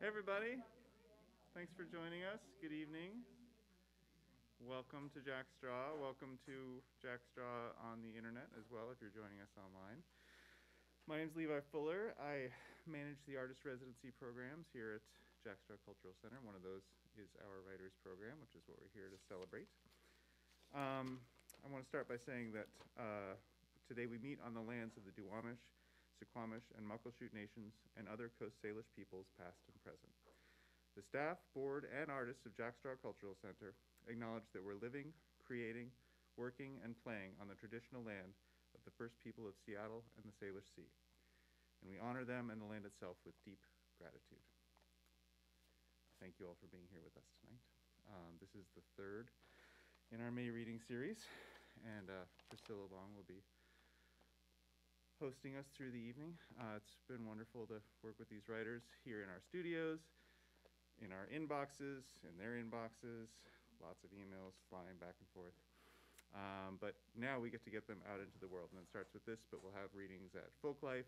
Hey, everybody. Thanks for joining us. Good evening. Welcome to Jack Straw. Welcome to Jack Straw on the internet as well if you're joining us online. My name is Levi Fuller. I manage the artist residency programs here at Jack Straw Cultural Center. One of those is our writers program, which is what we're here to celebrate. Um, I want to start by saying that uh, today we meet on the lands of the Duwamish, Suquamish, and Muckleshoot nations and other Coast Salish peoples, past and present. The staff, board, and artists of Jack Straw Cultural Center acknowledge that we're living, creating, working, and playing on the traditional land of the first people of Seattle and the Salish Sea. And we honor them and the land itself with deep gratitude. Thank you all for being here with us tonight. Um, this is the third in our May reading series, and uh, Priscilla Long will be hosting us through the evening. Uh, it's been wonderful to work with these writers here in our studios, in our inboxes, in their inboxes, lots of emails flying back and forth. Um, but now we get to get them out into the world, and it starts with this, but we'll have readings at Folklife,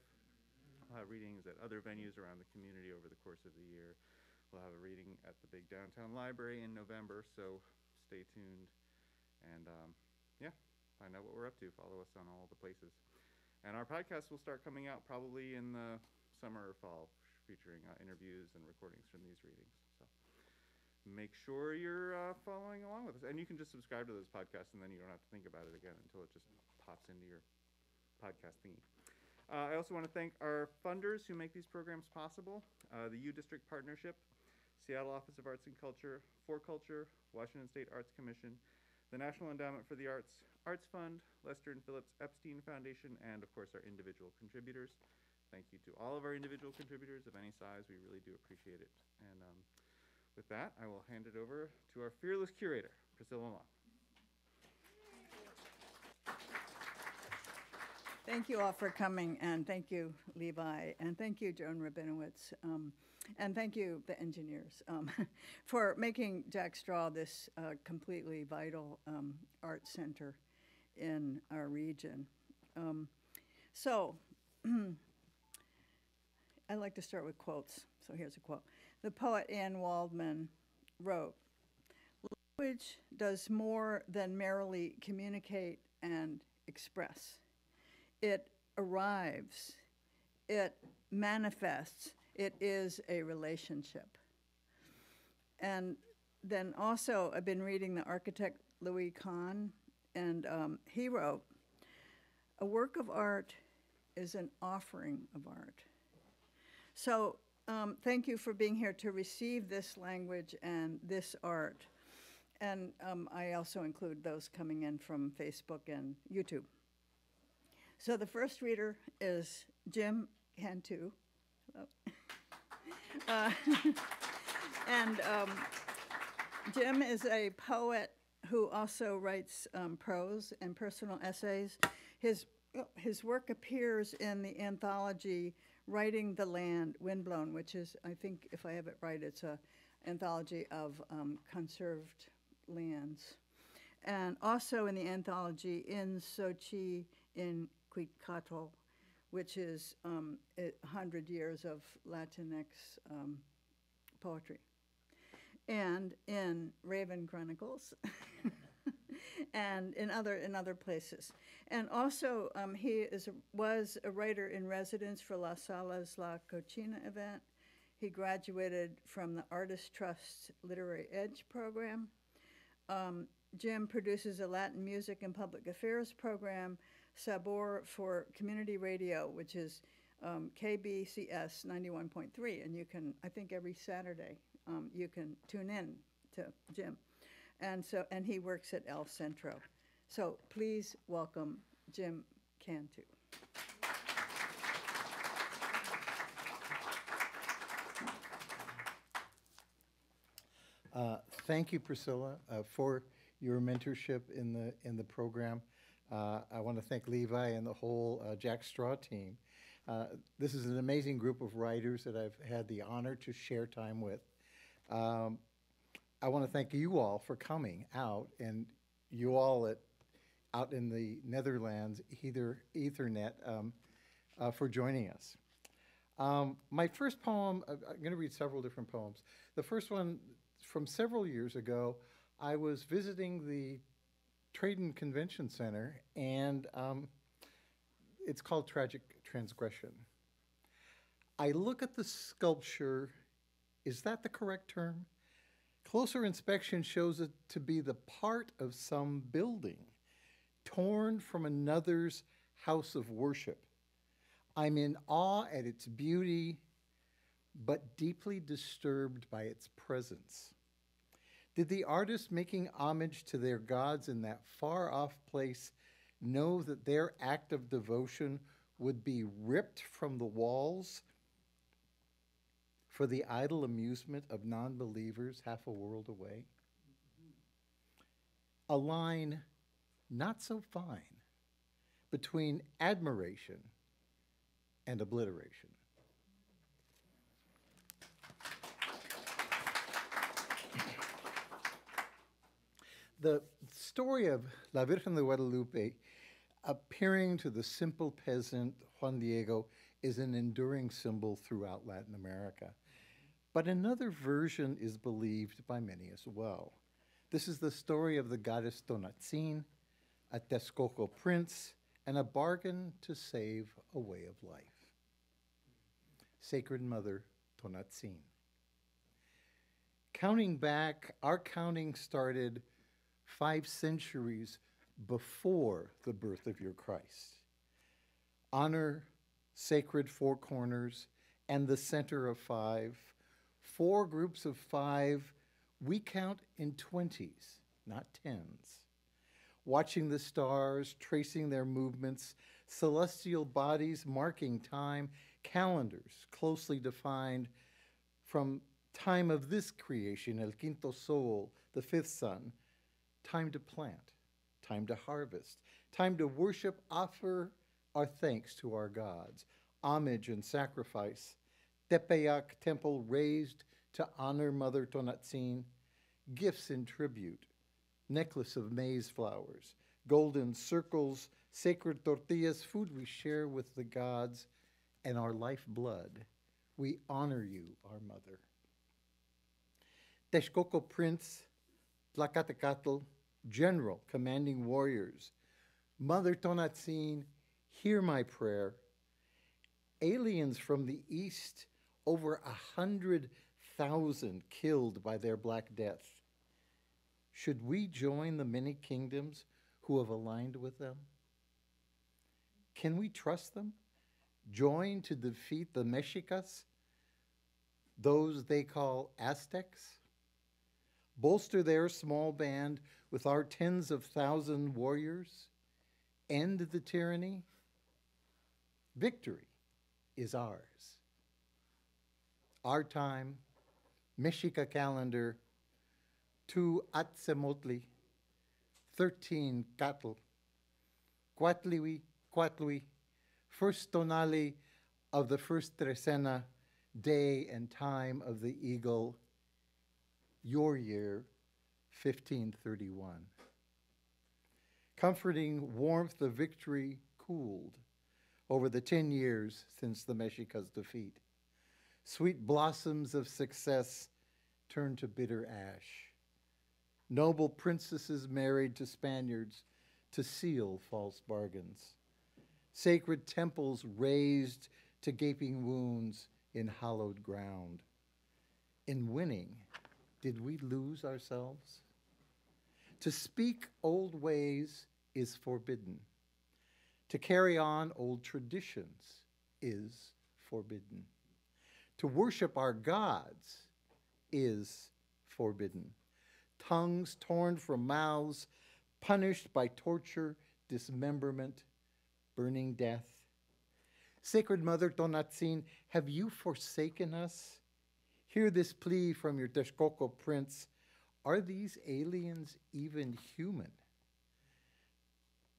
we'll have readings at other venues around the community over the course of the year. We'll have a reading at the big downtown library in November, so stay tuned. And um, yeah, find out what we're up to. Follow us on all the places. And our podcast will start coming out probably in the summer or fall, featuring uh, interviews and recordings from these readings. So make sure you're uh, following along with us. And you can just subscribe to those podcasts, and then you don't have to think about it again until it just pops into your podcast thingy. Uh, I also want to thank our funders who make these programs possible uh, the U District Partnership, Seattle Office of Arts and Culture, 4Culture, Washington State Arts Commission, the National Endowment for the Arts, Arts Fund, Lester and Phillips Epstein Foundation, and of course our individual contributors. Thank you to all of our individual contributors of any size. We really do appreciate it. And um, with that, I will hand it over to our fearless curator, Priscilla Long. Thank you all for coming, and thank you, Levi, and thank you, Joan Rabinowitz, um, and thank you, the engineers, um, for making Jack Straw this uh, completely vital um, art center in our region. Um, so, I like to start with quotes. So here's a quote. The poet Anne Waldman wrote, Language does more than merely communicate and express it arrives, it manifests, it is a relationship. And then also, I've been reading the architect Louis Kahn, and um, he wrote, A work of art is an offering of art. So, um, thank you for being here to receive this language and this art. And um, I also include those coming in from Facebook and YouTube. So the first reader is Jim Cantú. Hello. Uh, and um, Jim is a poet who also writes um, prose and personal essays. His, his work appears in the anthology Writing the Land, Windblown, which is, I think, if I have it right, it's a anthology of um, conserved lands. And also in the anthology In Xochitl in Cuicatl, which is um, 100 years of Latinx um, poetry. And in Raven Chronicles, and in other in other places. And also, um, he is a, was a writer in residence for La Salas La Cochina event. He graduated from the Artist Trust Literary Edge program. Um, Jim produces a Latin music and public affairs program Sabor for community radio, which is um, KBCS 91.3. And you can, I think every Saturday, um, you can tune in to Jim. And, so, and he works at El Centro. So please welcome Jim Cantú. Uh, thank you, Priscilla, uh, for your mentorship in the in the program. Uh, I want to thank Levi and the whole uh, Jack Straw team. Uh, this is an amazing group of writers that I've had the honor to share time with. Um, I want to thank you all for coming out and you all at, out in the Netherlands, either Ethernet, um, uh, for joining us. Um, my first poem, uh, I'm going to read several different poems. The first one, from several years ago, I was visiting the Trade and Convention Center, and um, it's called Tragic Transgression. I look at the sculpture, is that the correct term? Closer inspection shows it to be the part of some building, torn from another's house of worship. I'm in awe at its beauty, but deeply disturbed by its presence. Did the artists making homage to their gods in that far off place know that their act of devotion would be ripped from the walls for the idle amusement of non believers half a world away? A line not so fine between admiration and obliteration. The story of La Virgen de Guadalupe appearing to the simple peasant Juan Diego is an enduring symbol throughout Latin America. But another version is believed by many as well. This is the story of the goddess Tonantzin, a Texcoco prince, and a bargain to save a way of life. Sacred Mother Tonantzin. Counting back, our counting started five centuries before the birth of your Christ. Honor sacred four corners and the center of five, four groups of five, we count in 20s, not tens. Watching the stars, tracing their movements, celestial bodies marking time, calendars closely defined from time of this creation, El Quinto Sol, the fifth sun, time to plant, time to harvest, time to worship, offer our thanks to our gods, homage and sacrifice. Tepeyac temple raised to honor Mother Tonantzin, gifts in tribute, necklace of maize flowers, golden circles, sacred tortillas, food we share with the gods, and our lifeblood. We honor you, our mother. Texcoco Prince, Tlacatecatl, General, commanding warriors, Mother Tonantzin, hear my prayer. Aliens from the east, over a hundred thousand killed by their Black Death. Should we join the many kingdoms who have aligned with them? Can we trust them? Join to defeat the Mexicas, those they call Aztecs? Bolster their small band with our tens of thousand warriors? End the tyranny? Victory is ours. Our time, Mexica calendar, two Atzemotli, 13 cattle, Cuatliwi, Cuatliwi, first tonali of the first Trecena, day and time of the eagle, your year, 1531. Comforting warmth of victory cooled over the 10 years since the Mexica's defeat. Sweet blossoms of success turned to bitter ash. Noble princesses married to Spaniards to seal false bargains. Sacred temples razed to gaping wounds in hallowed ground. In winning, did we lose ourselves? To speak old ways is forbidden. To carry on old traditions is forbidden. To worship our gods is forbidden. Tongues torn from mouths, punished by torture, dismemberment, burning death. Sacred Mother Tonantzin, have you forsaken us? Hear this plea from your Texcoco prince. Are these aliens even human?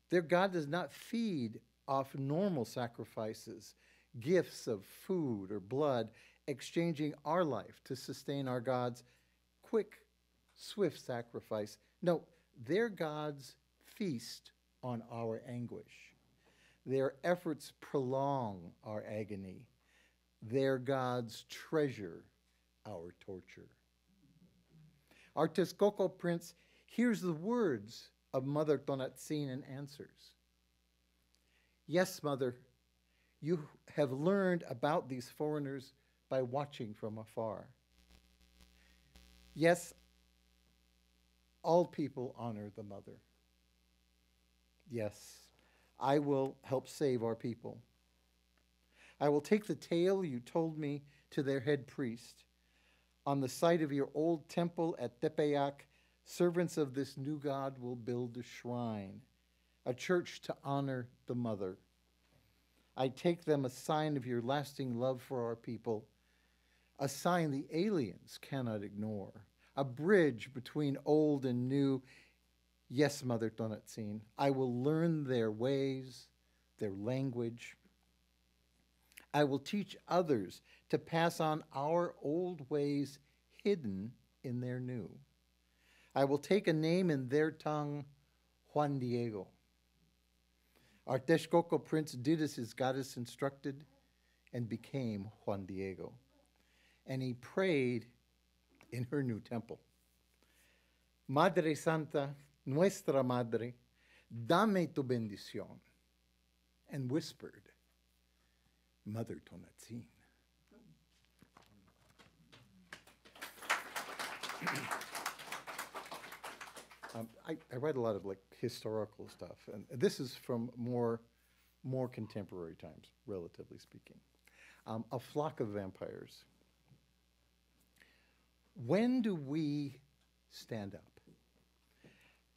Their God does not feed off normal sacrifices, gifts of food or blood, exchanging our life to sustain our God's quick, swift sacrifice. No, their gods feast on our anguish. Their efforts prolong our agony. their gods treasure our torture. Our Texcoco prince hears the words of Mother Tonantzin and answers. Yes, Mother, you have learned about these foreigners by watching from afar. Yes, all people honor the Mother. Yes, I will help save our people. I will take the tale you told me to their head priest. On the site of your old temple at Tepeyac, servants of this new God will build a shrine, a church to honor the Mother. I take them a sign of your lasting love for our people, a sign the aliens cannot ignore, a bridge between old and new. Yes, Mother Tonantzin, I will learn their ways, their language. I will teach others to pass on our old ways hidden in their new. I will take a name in their tongue, Juan Diego. Texcoco prince did as his goddess instructed and became Juan Diego. And he prayed in her new temple. Madre Santa, Nuestra Madre, dame tu bendición. And whispered, Mother Tonantzin. Um, I, I write a lot of like historical stuff, and this is from more, more contemporary times, relatively speaking. Um, a flock of vampires. When do we stand up?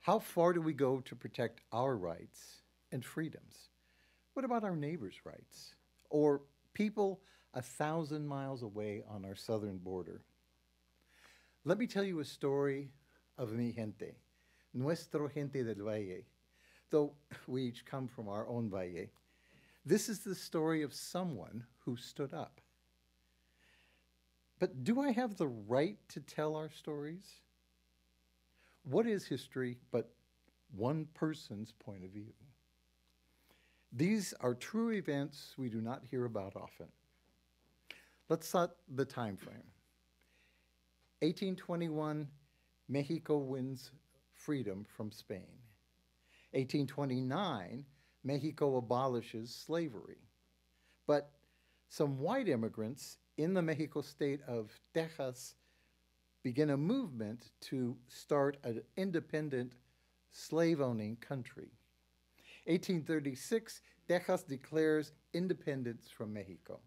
How far do we go to protect our rights and freedoms? What about our neighbors' rights? Or people a thousand miles away on our southern border? Let me tell you a story of mi gente nuestro gente del valle, though we each come from our own valle. This is the story of someone who stood up. But do I have the right to tell our stories? What is history but one person's point of view? These are true events we do not hear about often. Let's set the time frame. 1821, Mexico wins freedom from Spain. 1829, Mexico abolishes slavery. But some white immigrants in the Mexico state of Texas begin a movement to start an independent slave owning country. 1836, Texas declares independence from Mexico.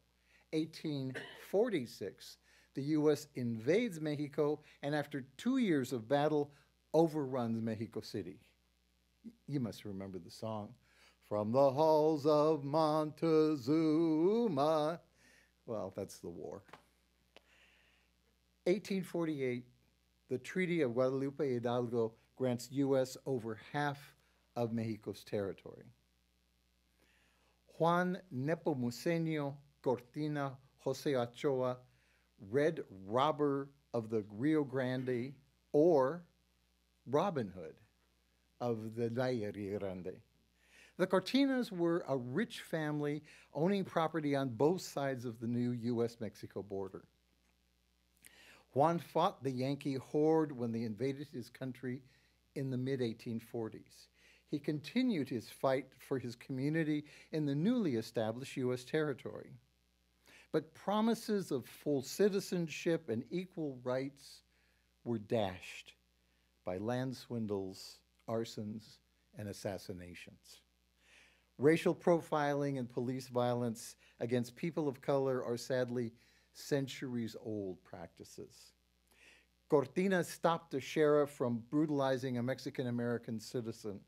1846, the U.S. invades Mexico, and after two years of battle, overruns Mexico City. You must remember the song. From the halls of Montezuma. Well, that's the war. 1848, the Treaty of Guadalupe Hidalgo grants U.S. over half of Mexico's territory. Juan Nepomuceno Cortina Goseascochea, Red Robber of the Rio Grande, or Robin Hood of the Rio Grande. The Cortinas were a rich family owning property on both sides of the new U.S. Mexico border. Juan fought the Yankee horde when they invaded his country in the mid 1840s. He continued his fight for his community in the newly established U.S. territory. But promises of full citizenship and equal rights were dashed by land swindles, arsons, and assassinations. Racial profiling and police violence against people of color are sadly centuries old practices. Cortina stopped a sheriff from brutalizing a Mexican American citizen.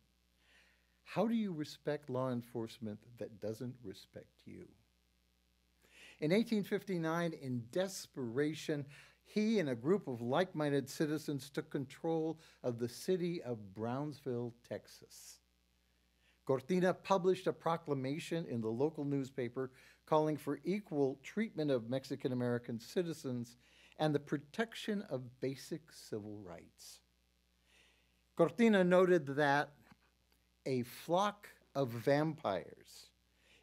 How do you respect law enforcement that doesn't respect you? In 1859, in desperation, he and a group of like minded citizens took control of the city of Brownsville, Texas. Cortina published a proclamation in the local newspaper calling for equal treatment of Mexican American citizens and the protection of basic civil rights. Cortina noted that a flock of vampires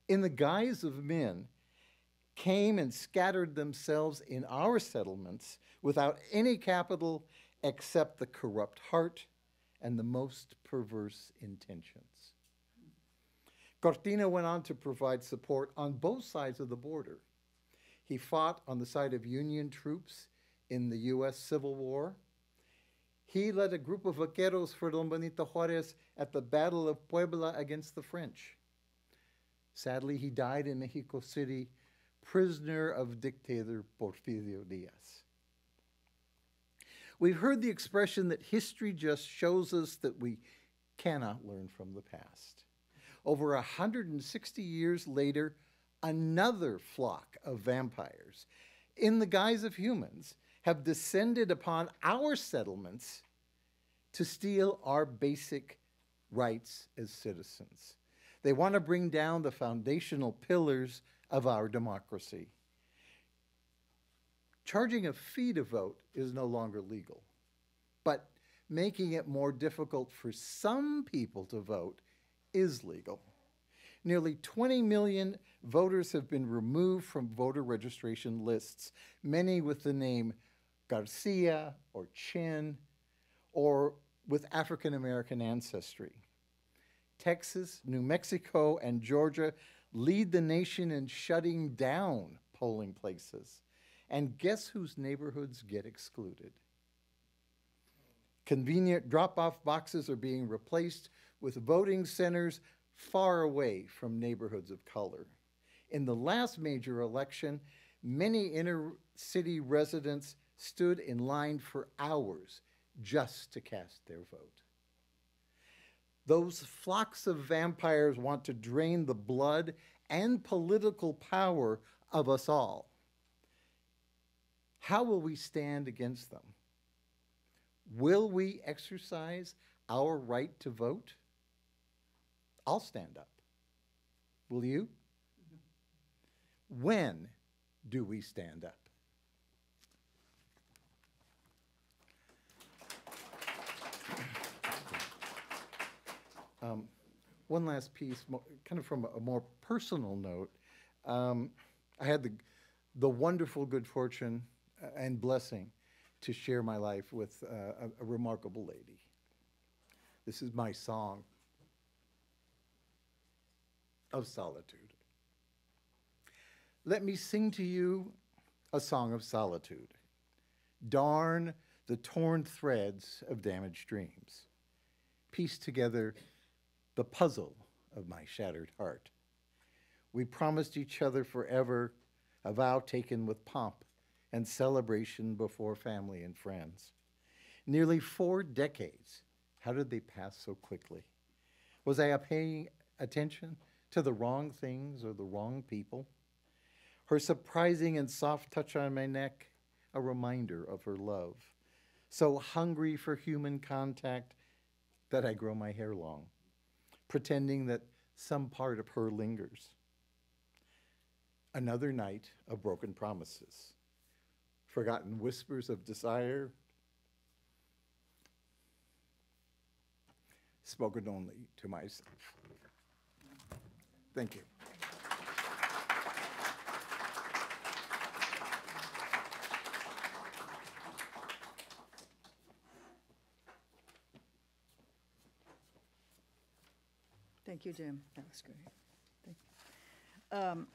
in the guise of men came and scattered themselves in our settlements without any capital except the corrupt heart and the most perverse intentions. Cortina went on to provide support on both sides of the border. He fought on the side of Union troops in the U.S. Civil War. He led a group of vaqueros for Don Benito Juarez at the Battle of Puebla against the French. Sadly, he died in Mexico City, prisoner of dictator Porfirio Diaz. We've heard the expression that history just shows us that we cannot learn from the past. Over 160 years later, another flock of vampires, in the guise of humans, have descended upon our settlements to steal our basic rights as citizens. They want to bring down the foundational pillars of our democracy. Charging a fee to vote is no longer legal, but making it more difficult for some people to vote is legal. Nearly 20 million voters have been removed from voter registration lists, many with the name Garcia or Chin or with African American ancestry. Texas, New Mexico, and Georgia lead the nation in shutting down polling places. And guess whose neighborhoods get excluded? Convenient drop off boxes are being replaced with voting centers far away from neighborhoods of color. In the last major election, many inner city residents stood in line for hours just to cast their vote. Those flocks of vampires want to drain the blood and political power of us all. How will we stand against them? Will we exercise our right to vote? I'll stand up. Will you? When do we stand up? Um, one last piece, kind of from a more personal note. Um, I had the, the wonderful good fortune uh, and blessing to share my life with uh, a, a remarkable lady. This is my song of solitude. Let me sing to you a song of solitude. Darn the torn threads of damaged dreams. Piece together the puzzle of my shattered heart. We promised each other forever a vow taken with pomp and celebration before family and friends. Nearly four decades. How did they pass so quickly? Was I paying attention to the wrong things or the wrong people? Her surprising and soft touch on my neck, a reminder of her love. So hungry for human contact that I grow my hair long, pretending that some part of her lingers. Another night of broken promises, forgotten whispers of desire, spoken only to myself. Thank you. Thank you, Jim. That was great. Thank you. Um,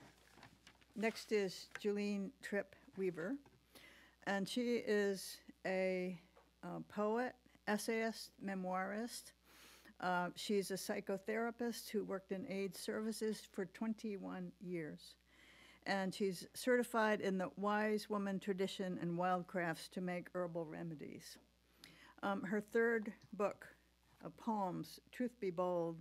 Next is Julene Tripp Weaver, and she is a uh, poet, essayist, memoirist. Uh, She's a psychotherapist who worked in AIDS services for 21 years. And she's certified in the wise woman tradition and wildcrafts to make herbal remedies. Um, her third book of poems, Truth Be Bold,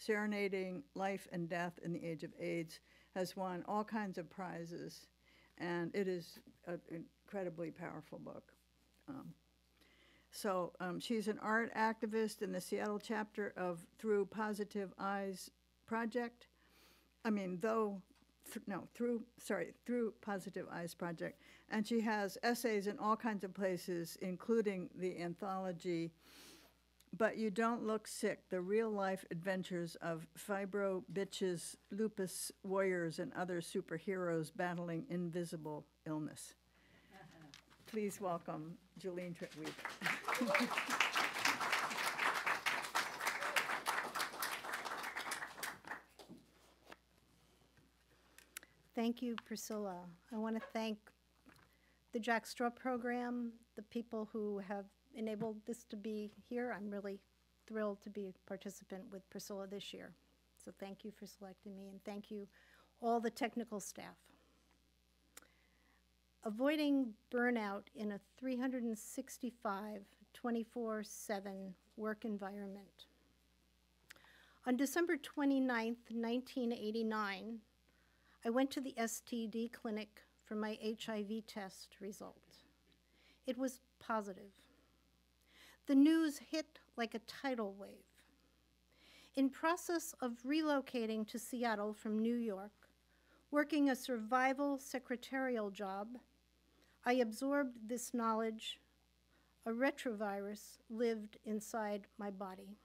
Serenading Life and Death in the Age of AIDS, has won all kinds of prizes, and it is an incredibly powerful book. Um, so um, she's an art activist in the Seattle chapter of Through Positive Eyes Project. I mean, though, th- no, through, sorry, through Positive Eyes Project. And she has essays in all kinds of places, including the anthology but you don't look sick. The real life adventures of fibro bitches, lupus warriors, and other superheroes battling invisible illness. Please welcome Julene Tripp Weaver. Thank you, Priscilla. I want to thank the Jack Straw program, the people who have enabled this to be here. I'm really thrilled to be a participant with Priscilla this year. So thank you for selecting me, and thank you, all the technical staff. Avoiding burnout in a 365, 24 7 work environment. On December 29th, 1989, I went to the STD clinic for my HIV test result. It was positive. The news hit like a tidal wave. In process of relocating to Seattle from New York, working a survival secretarial job, I absorbed this knowledge. A retrovirus lived inside my body.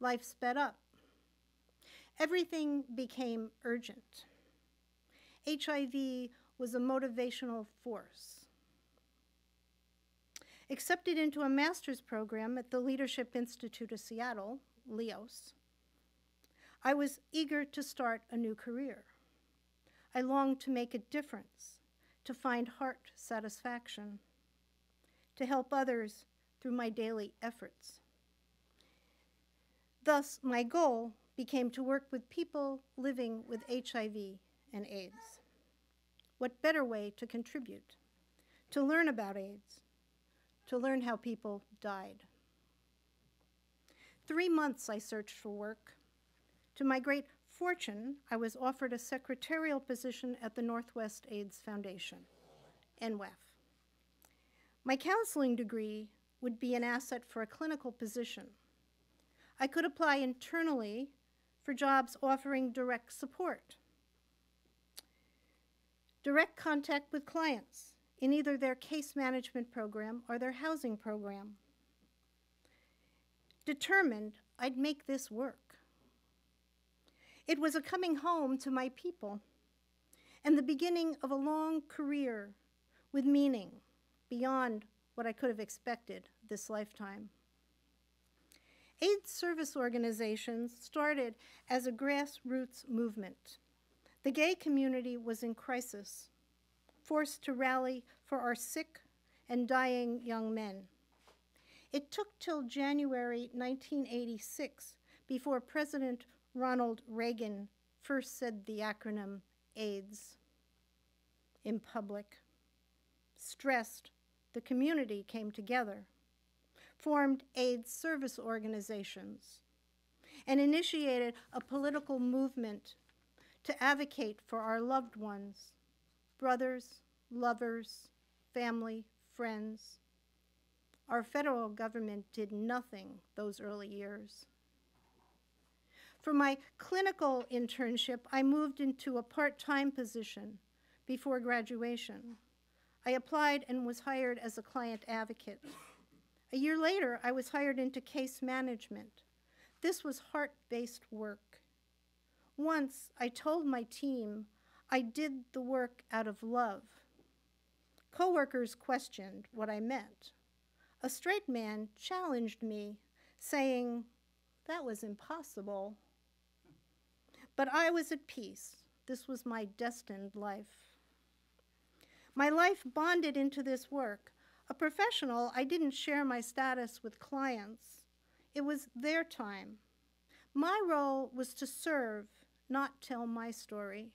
Life sped up. Everything became urgent. HIV was a motivational force. Accepted into a master's program at the Leadership Institute of Seattle, LIOS, I was eager to start a new career. I longed to make a difference, to find heart satisfaction, to help others through my daily efforts. Thus, my goal became to work with people living with HIV and AIDS. What better way to contribute? To learn about AIDS, to learn how people died. Three months I searched for work. To my great fortune, I was offered a secretarial position at the Northwest AIDS Foundation, NWAF. My counseling degree would be an asset for a clinical position. I could apply internally for jobs offering direct support, direct contact with clients in either their case management program or their housing program. Determined I'd make this work. It was a coming home to my people and the beginning of a long career with meaning beyond what I could have expected this lifetime. AIDS service organizations started as a grassroots movement. The gay community was in crisis, forced to rally for our sick and dying young men. It took till January 1986 before President Ronald Reagan first said the acronym AIDS in public. Stressed, the community came together, formed AIDS service organizations, and initiated a political movement to advocate for our loved ones, brothers, lovers, family, friends. Our federal government did nothing those early years. For my clinical internship, I moved into a part time position before graduation. I applied and was hired as a client advocate. A year later, I was hired into case management. This was heart based work. Once I told my team I did the work out of love. Coworkers questioned what I meant. A straight man challenged me, saying that was impossible. But I was at peace. This was my destined life. My life bonded into this work. A professional, I didn't share my status with clients. It was their time. My role was to serve, not tell my story.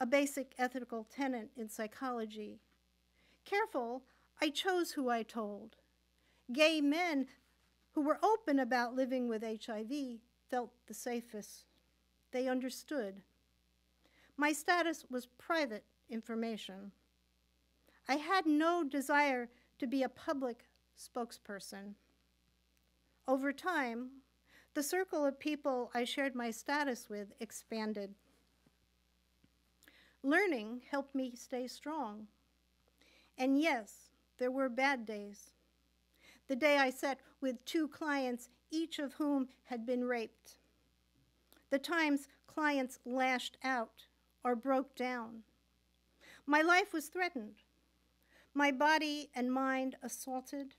A basic ethical tenet in psychology. Careful, I chose who I told. Gay men who were open about living with HIV felt the safest. They understood. My status was private information. I had no desire to be a public spokesperson. Over time, the circle of people I shared my status with expanded. Learning helped me stay strong. And yes, there were bad days. the day I sat with two clients, each of whom had been raped. The times clients lashed out or broke down. My life was threatened, my body and mind assaulted,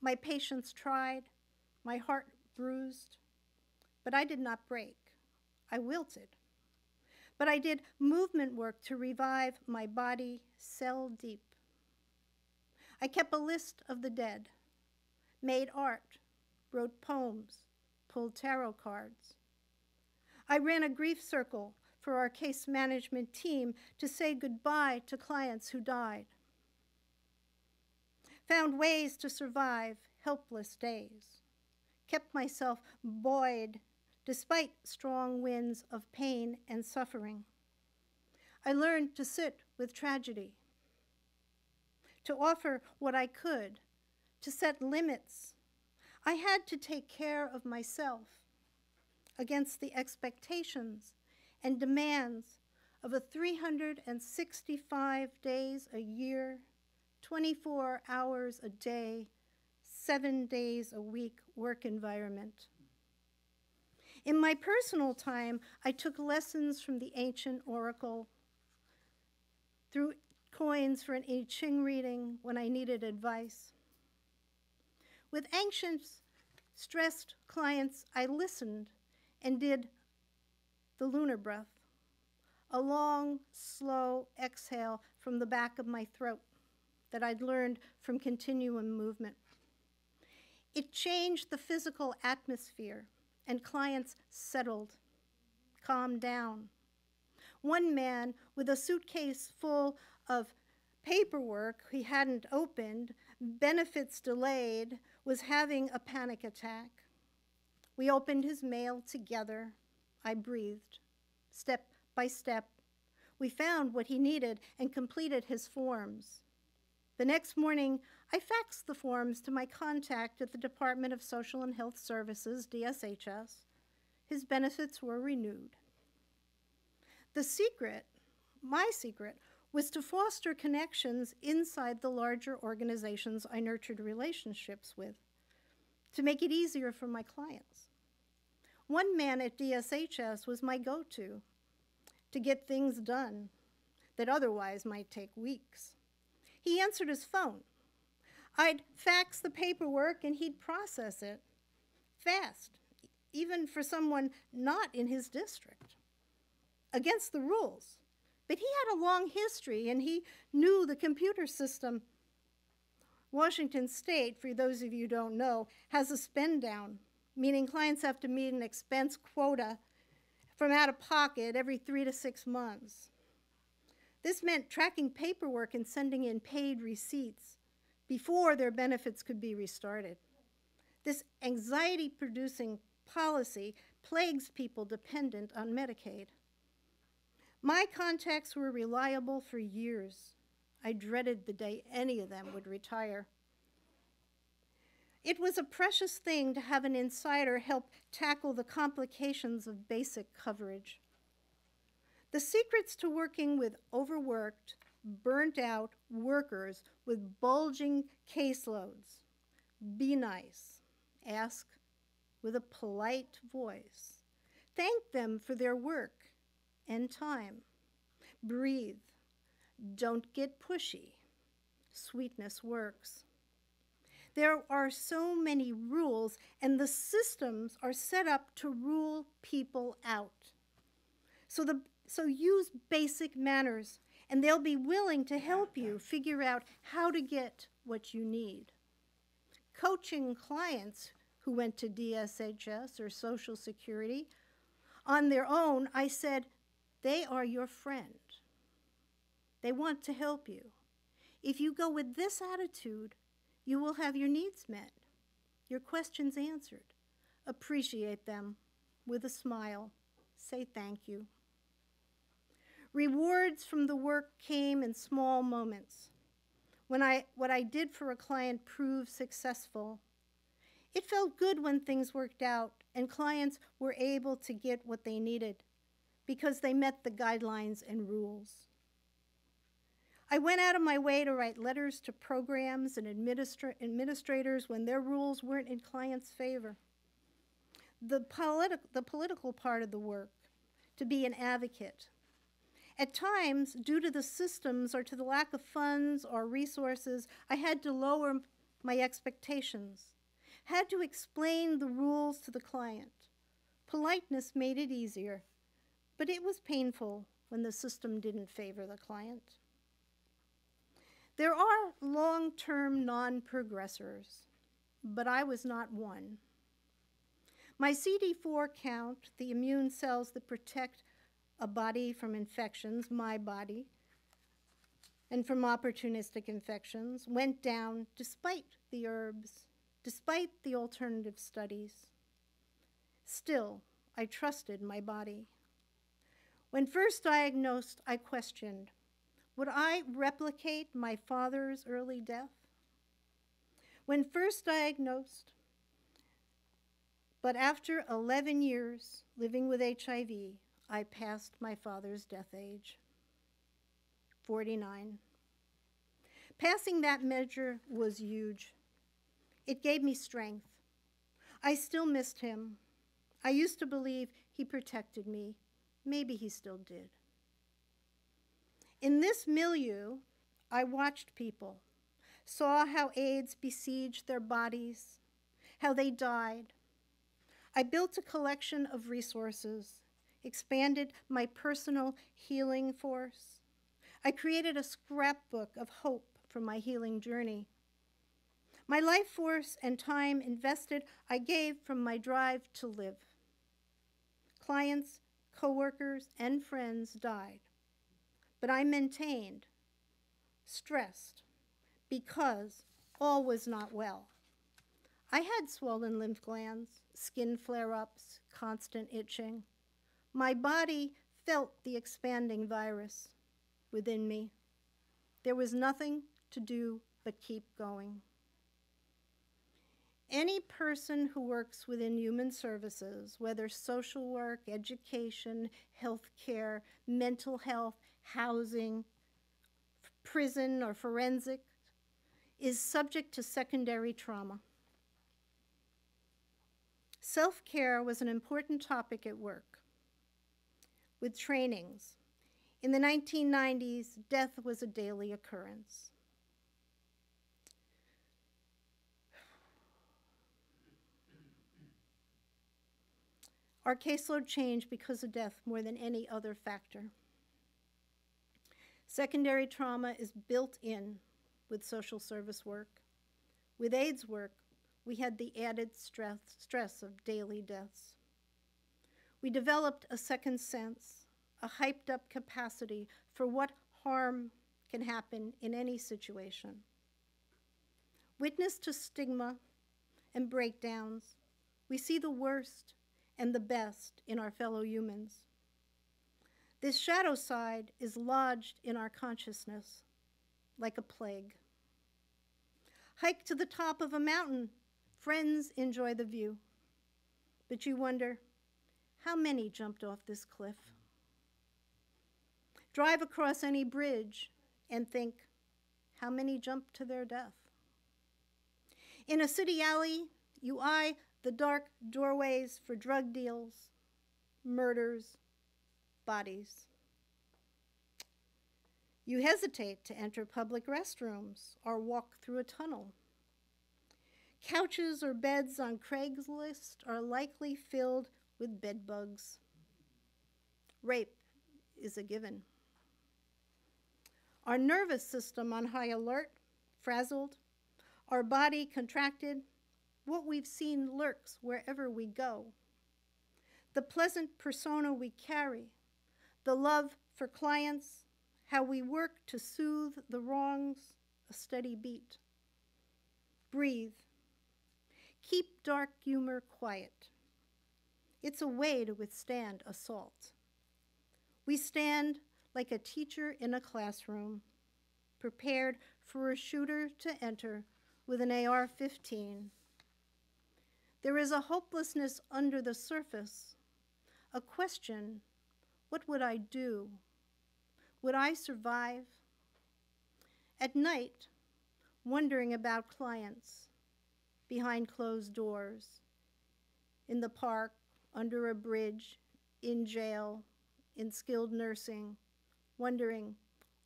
my patience tried, my heart bruised. But I did not break. I wilted. But I did movement work to revive my body cell deep. I kept a list of the dead, made art, wrote poems, pulled tarot cards. I ran a grief circle for our case management team to say goodbye to clients who died. Found ways to survive helpless days. Kept myself buoyed despite strong winds of pain and suffering. I learned to sit with tragedy, to offer what I could, to set limits. I had to take care of myself against the expectations and demands of a 365 days a year, 24 hours a day, seven days a week work environment. In my personal time, I took lessons from the ancient oracle, through coins for an I Ching reading when I needed advice. With anxious, stressed clients, I listened and did the lunar breath, a long, slow exhale from the back of my throat that I'd learned from continuum movement. It changed the physical atmosphere, and clients settled, calmed down. One man with a suitcase full of paperwork he hadn't opened, benefits delayed, was having a panic attack. We opened his mail together. I breathed, step by step. We found what he needed and completed his forms. The next morning, I faxed the forms to my contact at the Department of Social and Health Services, DSHS. His benefits were renewed. The secret, my secret, was to foster connections inside the larger organizations I nurtured relationships with, to make it easier for my clients. One man at DSHS was my go to to get things done that otherwise might take weeks. He answered his phone. I'd fax the paperwork and he'd process it fast, even for someone not in his district, against the rules. But he had a long history and he knew the computer system. Washington State, for those of you who don't know, has a spend down, meaning clients have to meet an expense quota from out of pocket every three to six months. This meant tracking paperwork and sending in paid receipts before their benefits could be restarted. This anxiety producing policy plagues people dependent on Medicaid. My contacts were reliable for years. I dreaded the day any of them would retire. It was a precious thing to have an insider help tackle the complications of basic coverage. The secrets to working with overworked, burnt out workers with bulging caseloads be nice, ask with a polite voice, thank them for their work and time, breathe, don't get pushy. Sweetness works. There are so many rules, and the systems are set up to rule people out. So the so use basic manners, and they'll be willing to help you figure out how to get what you need. Coaching clients who went to DSHS or Social Security on their own, I said, they are your friend. They want to help you. If you go with this attitude, you will have your needs met, your questions answered. Appreciate them with a smile. Say thank you. Rewards from the work came in small moments. When I, what I did for a client proved successful, it felt good when things worked out and clients were able to get what they needed because they met the guidelines and rules. I went out of my way to write letters to programs and administra- administrators when their rules weren't in clients' favor. The, politi- the political part of the work, to be an advocate. At times, due to the systems or to the lack of funds or resources, I had to lower my expectations, had to explain the rules to the client. Politeness made it easier, but it was painful when the system didn't favor the client. There are long term non progressors, but I was not one. My CD4 count, the immune cells that protect a body from infections, my body, and from opportunistic infections, went down despite the herbs, despite the alternative studies. Still, I trusted my body. When first diagnosed, I questioned would I replicate my father's early death? When first diagnosed, but after 11 years living with HIV, I passed my father's death age 49. Passing that measure was huge. It gave me strength. I still missed him. I used to believe he protected me. Maybe he still did. In this milieu, I watched people, saw how AIDS besieged their bodies, how they died. I built a collection of resources, expanded my personal healing force. I created a scrapbook of hope for my healing journey. My life force and time invested, I gave from my drive to live. Clients, coworkers, and friends died but I maintained, stressed, because all was not well. I had swollen lymph glands, skin flare ups, constant itching. My body felt the expanding virus within me. There was nothing to do but keep going. Any person who works within human services, whether social work, education, health care, mental health, housing, prison, or forensic, is subject to secondary trauma. Self care was an important topic at work. With trainings, in the 1990s, death was a daily occurrence. Our caseload changed because of death more than any other factor. Secondary trauma is built in with social service work. With AIDS work, we had the added stress, stress of daily deaths. We developed a second sense, a hyped up capacity for what harm can happen in any situation. Witness to stigma and breakdowns, we see the worst and the best in our fellow humans. This shadow side is lodged in our consciousness like a plague. Hike to the top of a mountain, friends enjoy the view. But you wonder, how many jumped off this cliff? Drive across any bridge and think, how many jumped to their death? In a city alley, you eye the dark doorways for drug deals, murders, bodies. You hesitate to enter public restrooms or walk through a tunnel. Couches or beds on Craigslist are likely filled with bed bugs. Rape is a given. Our nervous system on high alert, frazzled, our body contracted, what we've seen lurks wherever we go. The pleasant persona we carry, the love for clients, how we work to soothe the wrongs, a steady beat. Breathe. Keep dark humor quiet. It's a way to withstand assault. We stand like a teacher in a classroom, prepared for a shooter to enter with an AR 15. There is a hopelessness under the surface, a question what would I do? Would I survive? At night, wondering about clients behind closed doors, in the park, under a bridge, in jail, in skilled nursing, wondering,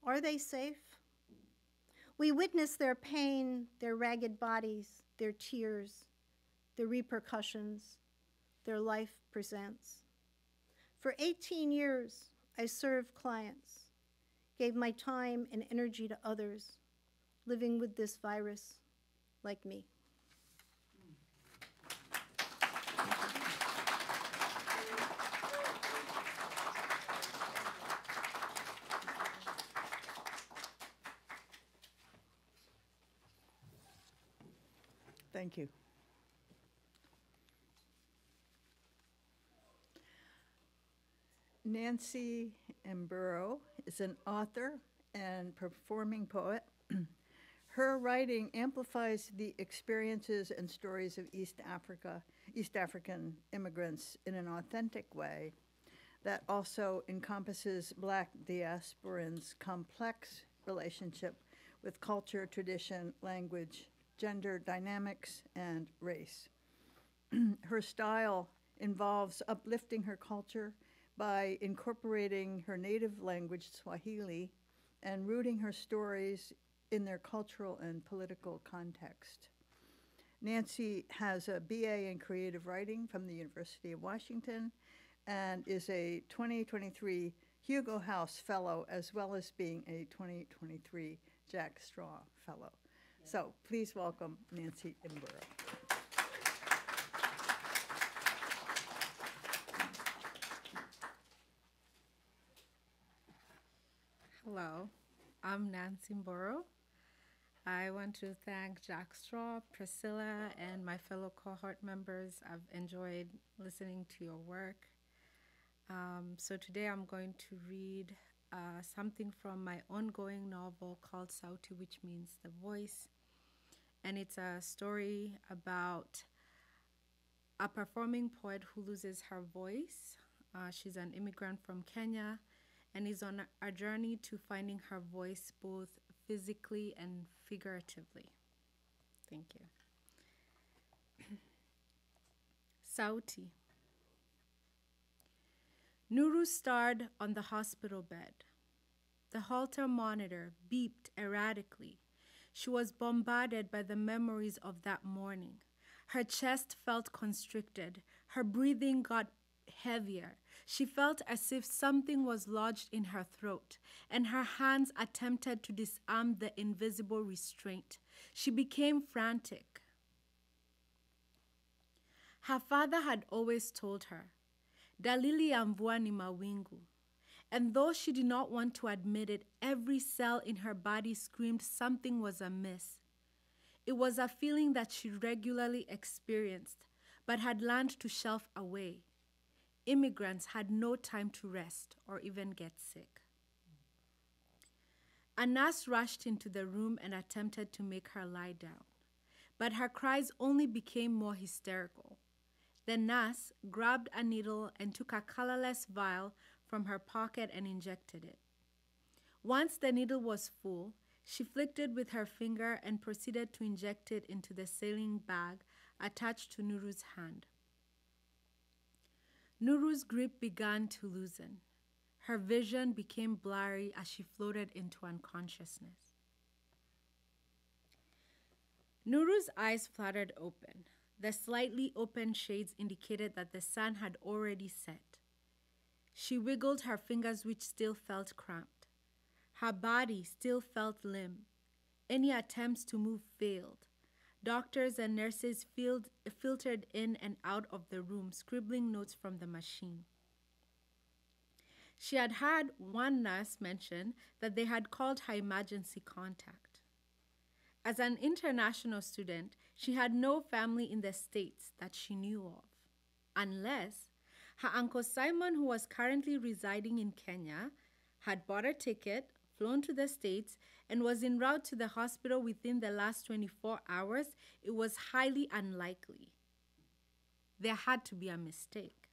are they safe? We witness their pain, their ragged bodies, their tears, the repercussions their life presents. For 18 years, I served clients, gave my time and energy to others living with this virus like me. Thank you. Nancy Mburu is an author and performing poet. Her writing amplifies the experiences and stories of East Africa, East African immigrants in an authentic way that also encompasses Black diasporans' complex relationship with culture, tradition, language, gender dynamics, and race. her style involves uplifting her culture by incorporating her native language, Swahili, and rooting her stories in their cultural and political context. Nancy has a BA in creative writing from the University of Washington and is a 2023 Hugo House Fellow, as well as being a 2023 Jack Straw Fellow. So please welcome Nancy Mburu. Hello, I'm Nancy Mburu. I want to thank Jack Straw, Priscilla, and my fellow cohort members. I've enjoyed listening to your work. Um, so today I'm going to read uh, something from my ongoing novel called Sauti, which means the voice. And it's a story about a performing poet who loses her voice. Uh, she's an immigrant from Kenya and is on a journey to finding her voice both physically and figuratively. Thank you. Sauti. Nuru starred on the hospital bed. The Holter monitor beeped erratically. She was bombarded by the memories of that morning. Her chest felt constricted. Her breathing got heavier. She felt as if something was lodged in her throat, and her hands attempted to disarm the invisible restraint. She became frantic. Her father had always told her, Dalili ya mvua ni mawingu. And though she did not want to admit it, every cell in her body screamed something was amiss. It was a feeling that she regularly experienced, but had learned to shelf away. Immigrants had no time to rest or even get sick. A nurse rushed into the room and attempted to make her lie down, but her cries only became more hysterical. The nurse grabbed a needle and took a colorless vial from her pocket and injected it. Once the needle was full, she flicked it with her finger and proceeded to inject it into the saline bag attached to Nuru's hand. Nuru's grip began to loosen. Her vision became blurry as she floated into unconsciousness. Nuru's eyes fluttered open. The slightly open shades indicated that the sun had already set. She wiggled her fingers, which still felt cramped. Her body still felt limp. Any attempts to move failed. Doctors and nurses filled, filtered in and out of the room, scribbling notes from the machine. She had heard one nurse mention that they had called her emergency contact. As an international student, she had no family in the States that she knew of, unless her Uncle Simon, who was currently residing in Kenya, had bought a ticket, flown to the States, and was en route to the hospital within the last 24 hours, it was highly unlikely. There had to be a mistake.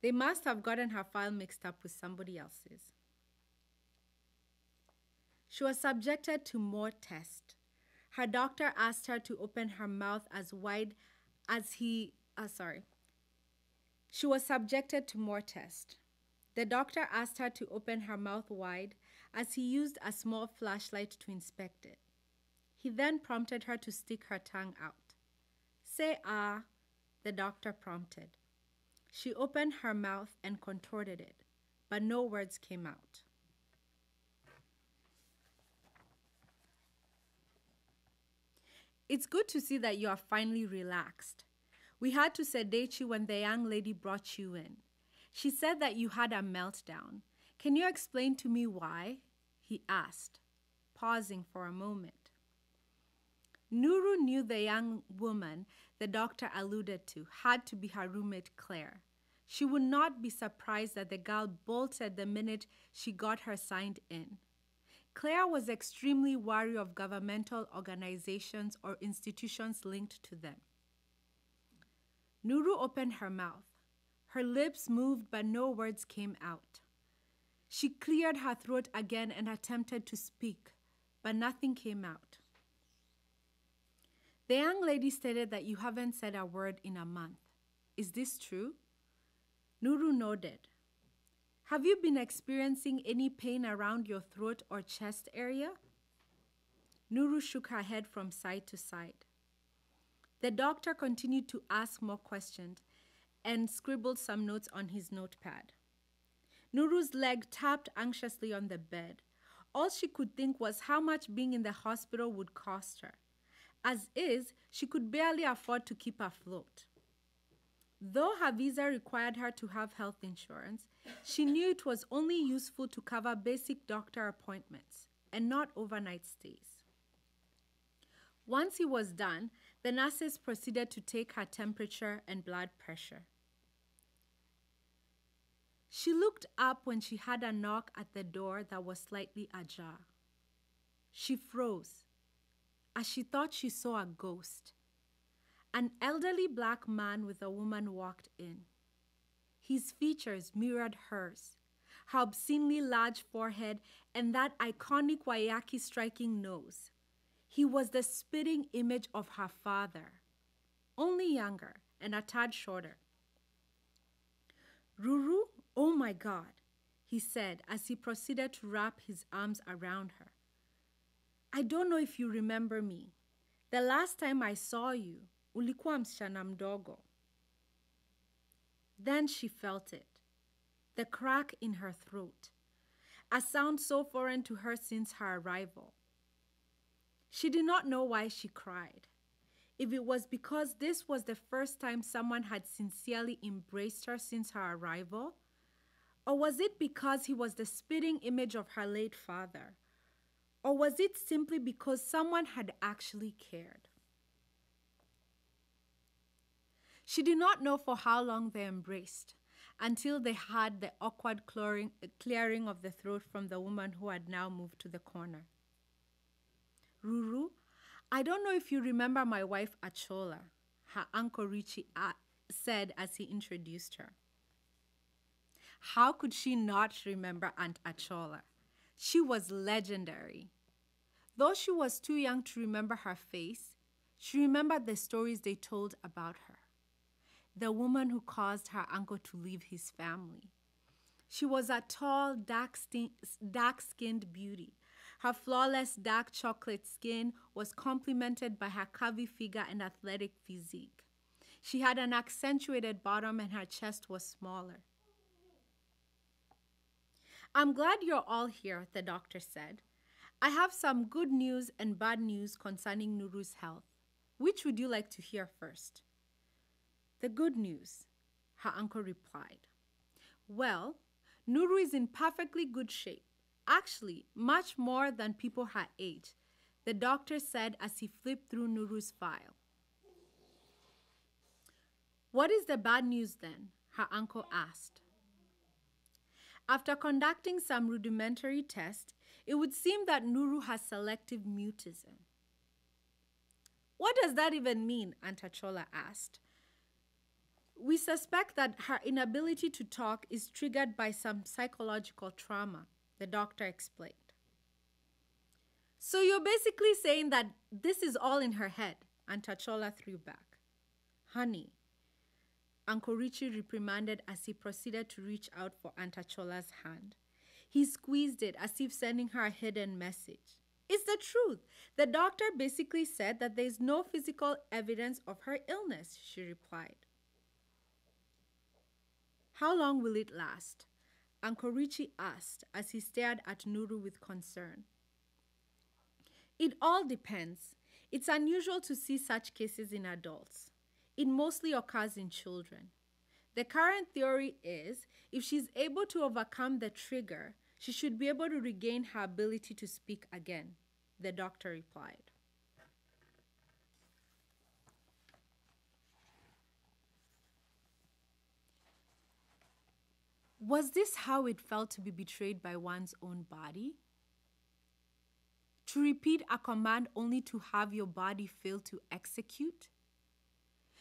They must have gotten her file mixed up with somebody else's. She was subjected to more tests. Her doctor asked her to open her mouth as wide as he, uh, sorry. She was subjected to more tests. The doctor asked her to open her mouth wide as he used a small flashlight to inspect it. He then prompted her to stick her tongue out. Say ah, the doctor prompted. She opened her mouth and contorted it, but no words came out. It's good to see that you are finally relaxed. We had to sedate you when the young lady brought you in. She said that you had a meltdown. Can you explain to me why? He asked, pausing for a moment. Nuru knew the young woman the doctor alluded to had to be her roommate Claire. She would not be surprised that the girl bolted the minute she got her signed in. Claire was extremely wary of governmental organizations or institutions linked to them. Nuru opened her mouth. Her lips moved, but no words came out. She cleared her throat again and attempted to speak, but nothing came out. The young lady stated that you haven't said a word in a month. Is this true? Nuru nodded. Have you been experiencing any pain around your throat or chest area? Nuru shook her head from side to side. The doctor continued to ask more questions and scribbled some notes on his notepad. Nuru's leg tapped anxiously on the bed. All she could think was how much being in the hospital would cost her. As is, she could barely afford to keep afloat. Though her visa required her to have health insurance, she knew it was only useful to cover basic doctor appointments and not overnight stays. Once he was done, the nurses proceeded to take her temperature and blood pressure. She looked up when she had a knock at the door that was slightly ajar. She froze as she thought she saw a ghost. An elderly black man with a woman walked in. His features mirrored hers, her obscenely large forehead and that iconic Waiyaki striking nose. He was the spitting image of her father, only younger and a tad shorter. Ruru, oh my God, he said as he proceeded to wrap his arms around her. I don't know if you remember me. The last time I saw you, ulikuwa msichana mdogo. Then she felt it, the crack in her throat, a sound so foreign to her since her arrival. She did not know why she cried. If it was because this was the first time someone had sincerely embraced her since her arrival, or was it because he was the spitting image of her late father? Or was it simply because someone had actually cared? She did not know for how long they embraced until they had the awkward clearing, clearing of the throat from the woman who had now moved to the corner. Ruru, I don't know if you remember my wife Achola, her uncle Richie uh, said as he introduced her. How could she not remember Aunt Achola? She was legendary. Though she was too young to remember her face, she remembered the stories they told about her. The woman who caused her uncle to leave his family. She was a tall, dark dark skinned beauty. Her flawless dark chocolate skin was complemented by her curvy figure and athletic physique. She had an accentuated bottom and her chest was smaller. I'm glad you're all here, the doctor said. I have some good news and bad news concerning Nuru's health. Which would you like to hear first? The good news, her uncle replied. Well, Nuru is in perfectly good shape. Actually, much more than people her age, the doctor said as he flipped through Nuru's file. What is the bad news then? her uncle asked. After conducting some rudimentary tests, it would seem that Nuru has selective mutism. What does that even mean? Aunt Achola asked. We suspect that her inability to talk is triggered by some psychological trauma, the doctor explained. So you're basically saying that this is all in her head. Aunt Achola threw back. Honey, Uncle Richie reprimanded as he proceeded to reach out for Aunt Achola's hand. He squeezed it as if sending her a hidden message. It's the truth. The doctor basically said that there is no physical evidence of her illness, she replied. How long will it last? Uncle Richie asked as he stared at Nuru with concern. It all depends. It's unusual to see such cases in adults. It mostly occurs in children. The current theory is if she's able to overcome the trigger, she should be able to regain her ability to speak again, the doctor replied. Was this how it felt to be betrayed by one's own body? To repeat a command only to have your body fail to execute?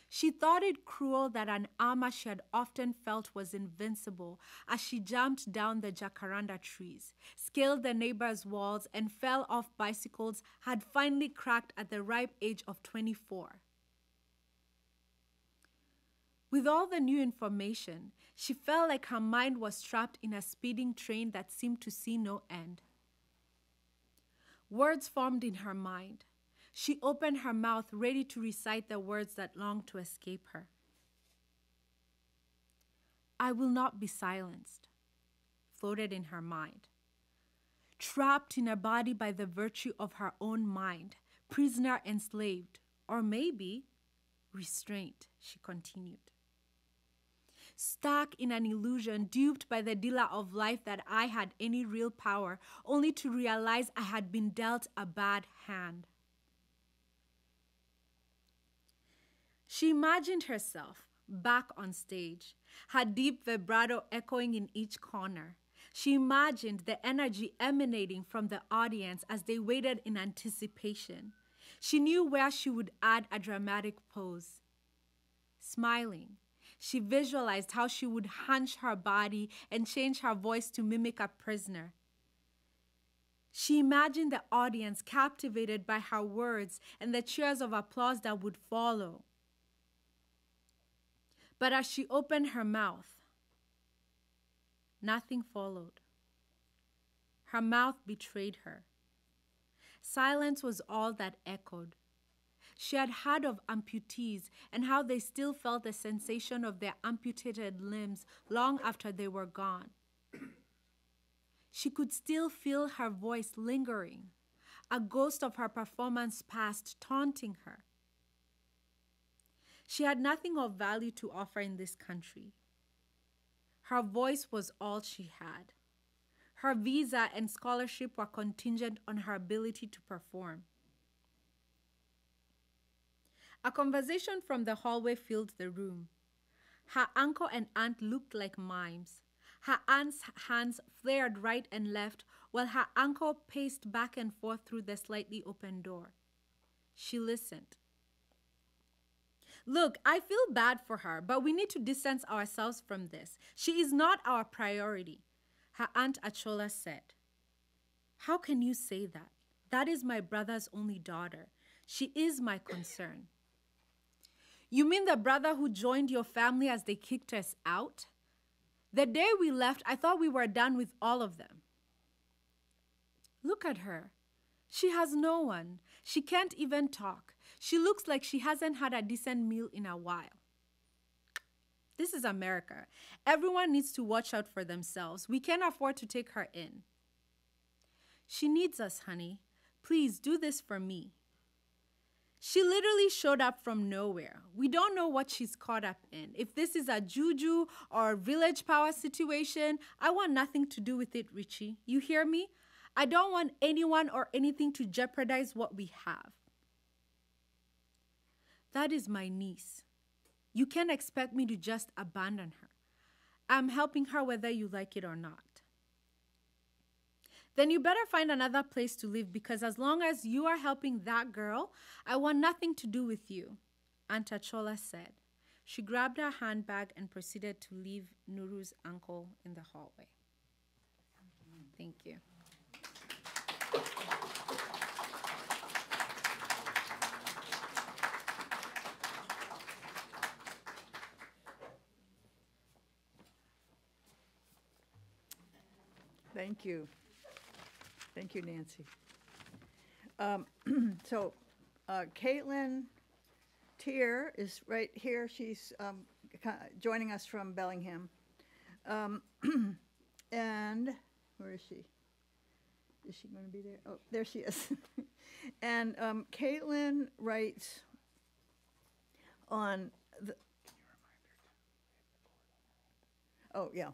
She thought it cruel that an armor she had often felt was invincible as she jumped down the jacaranda trees, scaled the neighbors' walls, and fell off bicycles had finally cracked at the ripe age of 24. With all the new information, she felt like her mind was trapped in a speeding train that seemed to see no end. Words formed in her mind. She opened her mouth, ready to recite the words that longed to escape her. I will not be silenced, floated in her mind. Trapped in a body by the virtue of her own mind, prisoner enslaved, or maybe restraint, she continued. Stuck in an illusion, duped by the dealer of life that I had any real power, only to realize I had been dealt a bad hand. She imagined herself back on stage, her deep vibrato echoing in each corner. She imagined the energy emanating from the audience as they waited in anticipation. She knew where she would add a dramatic pose. Smiling, she visualized how she would hunch her body and change her voice to mimic a prisoner. She imagined the audience captivated by her words and the cheers of applause that would follow. But as she opened her mouth, nothing followed. Her mouth betrayed her. Silence was all that echoed. She had heard of amputees and how they still felt the sensation of their amputated limbs long after they were gone. She could still feel her voice lingering, a ghost of her performance past taunting her. She had nothing of value to offer in this country. Her voice was all she had. Her visa and scholarship were contingent on her ability to perform. A conversation from the hallway filled the room. Her uncle and aunt looked like mimes. Her aunt's hands flared right and left, while her uncle paced back and forth through the slightly open door. She listened. Look, I feel bad for her, but we need to distance ourselves from this. She is not our priority, her aunt Achola said. How can you say that? That is my brother's only daughter. She is my concern. You mean the brother who joined your family as they kicked us out? The day we left, I thought we were done with all of them. Look at her. She has no one. She can't even talk. She looks like she hasn't had a decent meal in a while. This is America. Everyone needs to watch out for themselves. We can't afford to take her in. She needs us, honey. Please do this for me. She literally showed up from nowhere. We don't know what she's caught up in. If this is a juju or village power situation, I want nothing to do with it, Richie. You hear me? I don't want anyone or anything to jeopardize what we have. That is my niece. You can't expect me to just abandon her. I'm helping her whether you like it or not then you better find another place to live because as long as you are helping that girl, I want nothing to do with you, Aunt Achola said. She grabbed her handbag and proceeded to leave Nuru's uncle in the hallway. Thank you. Thank you. Thank you, Nancy. Um, So uh, Kaitlyn Teer is right here. She's um, joining us from Bellingham. Um, And where is she? Is she going to be there? Oh, there she is. And um, Kaitlyn writes on the. Oh, yeah.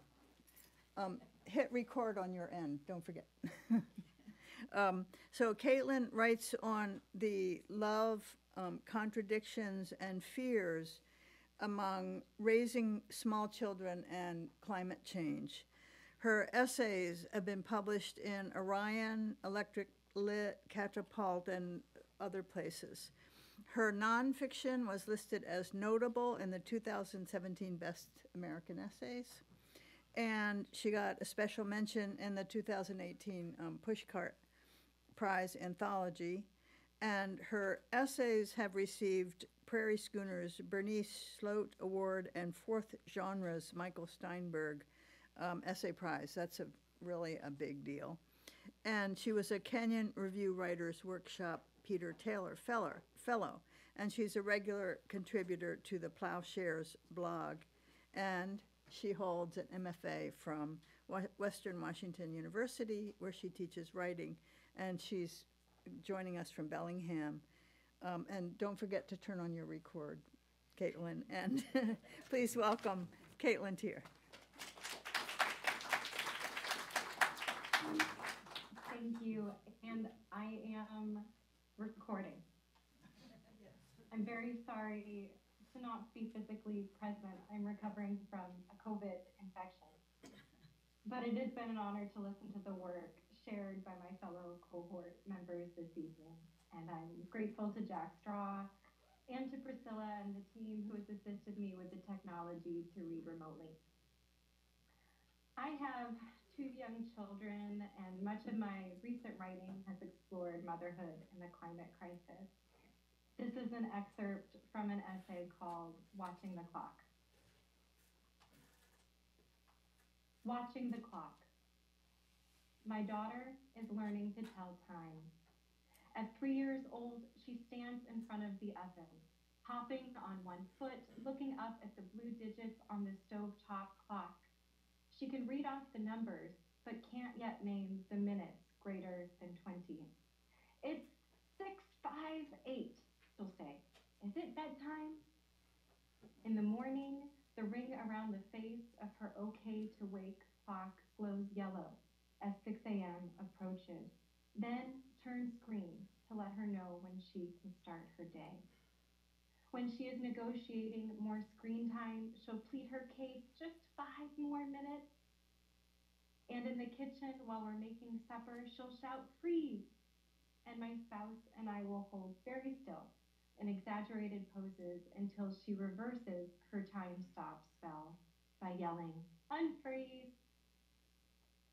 Um, Hit record on your end, don't forget. Um, So Kaitlyn writes on the love, um, contradictions, and fears among raising small children and climate change. Her essays have been published in Orion, Electric Lit, Catapult, and other places. Her nonfiction was listed as notable in the 2017 Best American Essays. And she got a special mention in the 2018 um, Pushcart Prize Anthology. And her essays have received Prairie Schooner's Bernice Slote Award and Fourth Genre's Michael Steinberg um, Essay Prize. That's a really a big deal. And she was a Kenyon Review Writers Workshop Peter Taylor Feller, Fellow. And she's a regular contributor to the Ploughshares blog. And she holds an MFA from Western Washington University, where she teaches writing. And she's joining us from Bellingham. Um, and don't forget to turn on your record, Kaitlyn. And please welcome Kaitlyn Teer. Thank you, and I am recording. I'm very sorry to not be physically present. I'm recovering from a COVID infection. But it has been an honor to listen to the work shared by my fellow cohort members this evening. And I'm grateful to Jack Straw and to Priscilla and the team who has assisted me with the technology to read remotely. I have two young children, and much of my recent writing has explored motherhood and the climate crisis. This is an excerpt from an essay called Watching the Clock. Watching the clock. My daughter is learning to tell time. At three years old, she stands in front of the oven, hopping on one foot, looking up at the blue digits on the stovetop clock. She can read off the numbers, but can't yet name the minutes greater than 20. It's 658, she'll say. Is it bedtime? In the morning, the ring around the face of her okay to wake clock glows yellow as 6 a.m. approaches, then turns green to let her know when she can start her day. When she is negotiating more screen time, she'll plead her case just five more minutes. And in the kitchen, while we're making supper, she'll shout, freeze! And my spouse and I will hold very still in exaggerated poses until she reverses her time stop spell by yelling, unfreeze!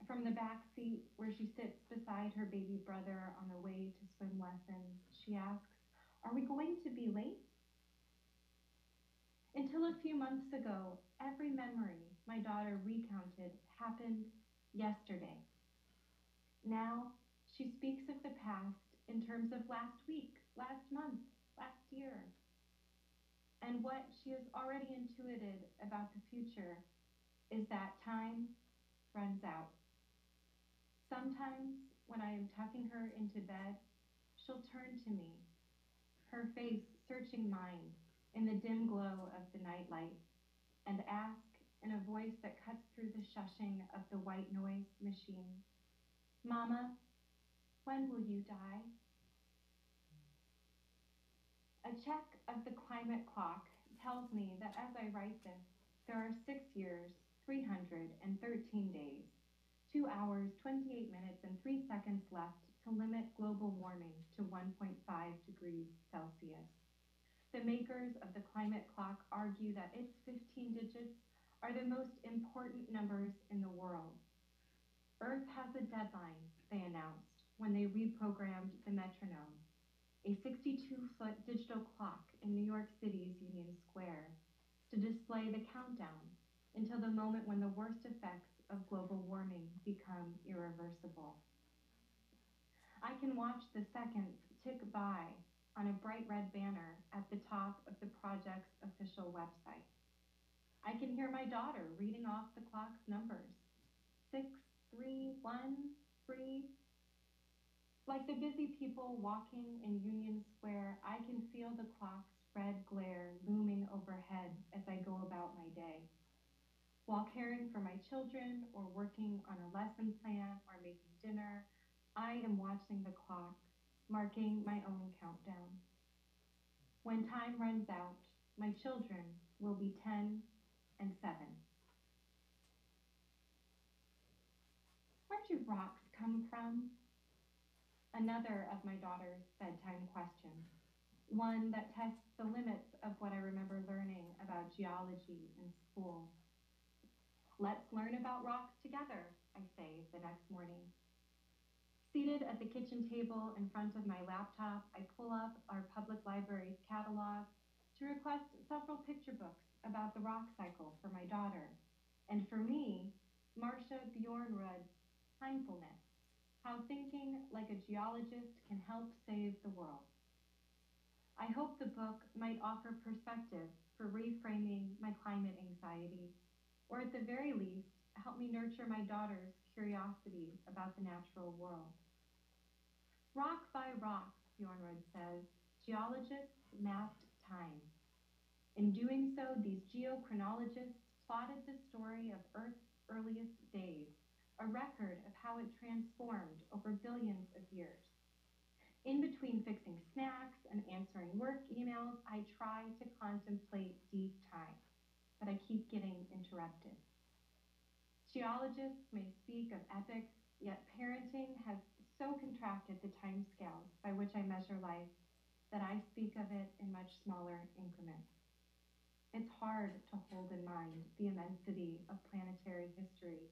From the back seat, where she sits beside her baby brother on the way to swim lessons, she asks, Are we going to be late? Until a few months ago, every memory my daughter recounted happened yesterday. Now, she speaks of the past in terms of last week, last month, last year. And what she has already intuited about the future is that time runs out. Sometimes, when I am tucking her into bed, she'll turn to me, her face searching mine in the dim glow of the nightlight, and ask in a voice that cuts through the shushing of the white noise machine, Mama, when will you die? A check of the climate clock tells me that as I write this, there are six years, 313 days, 2 hours, 28 minutes, and 3 seconds left to limit global warming to 1.5 degrees Celsius. The makers of the climate clock argue that its 15 digits are the most important numbers in the world. Earth has a deadline, they announced when they reprogrammed the metronome, a 62 foot digital clock in New York City's Union Square, to display the countdown until the moment when the worst effects of global warming become irreversible. I can watch the seconds tick by on a bright red banner at the top of the project's official website. I can hear my daughter reading off the clock's numbers six, three, one, three. Like the busy people walking in Union Square, I can feel the clock's red glare looming overhead as I go about my day. While caring for my children or working on a lesson plan or making dinner, I am watching the clock, marking my own countdown. When time runs out, my children will be 10 and 7. Where do rocks come from? Another of my daughter's bedtime questions, one that tests the limits of what I remember learning about geology in school. Let's learn about rocks together, I say the next morning. Seated at the kitchen table in front of my laptop, I pull up our public library's catalog to request several picture books about the rock cycle for my daughter, and for me, Marcia Bjornerud's Timefulness How Thinking Like a Geologist Can Help Save the World. I hope the book might offer perspective for reframing my climate anxiety, or at the very least, help me nurture my daughter's curiosity about the natural world. Rock by rock, Bjornerud says, geologists mapped time. In doing so, these geochronologists plotted the story of Earth's earliest days, a record of how it transformed over billions of years. In between fixing snacks and answering work emails, I try to contemplate deep time, but I keep getting interrupted. Geologists may speak of epochs, yet parenting has so contracted the time scales by which I measure life that I speak of it in much smaller increments. It's hard to hold in mind the immensity of planetary history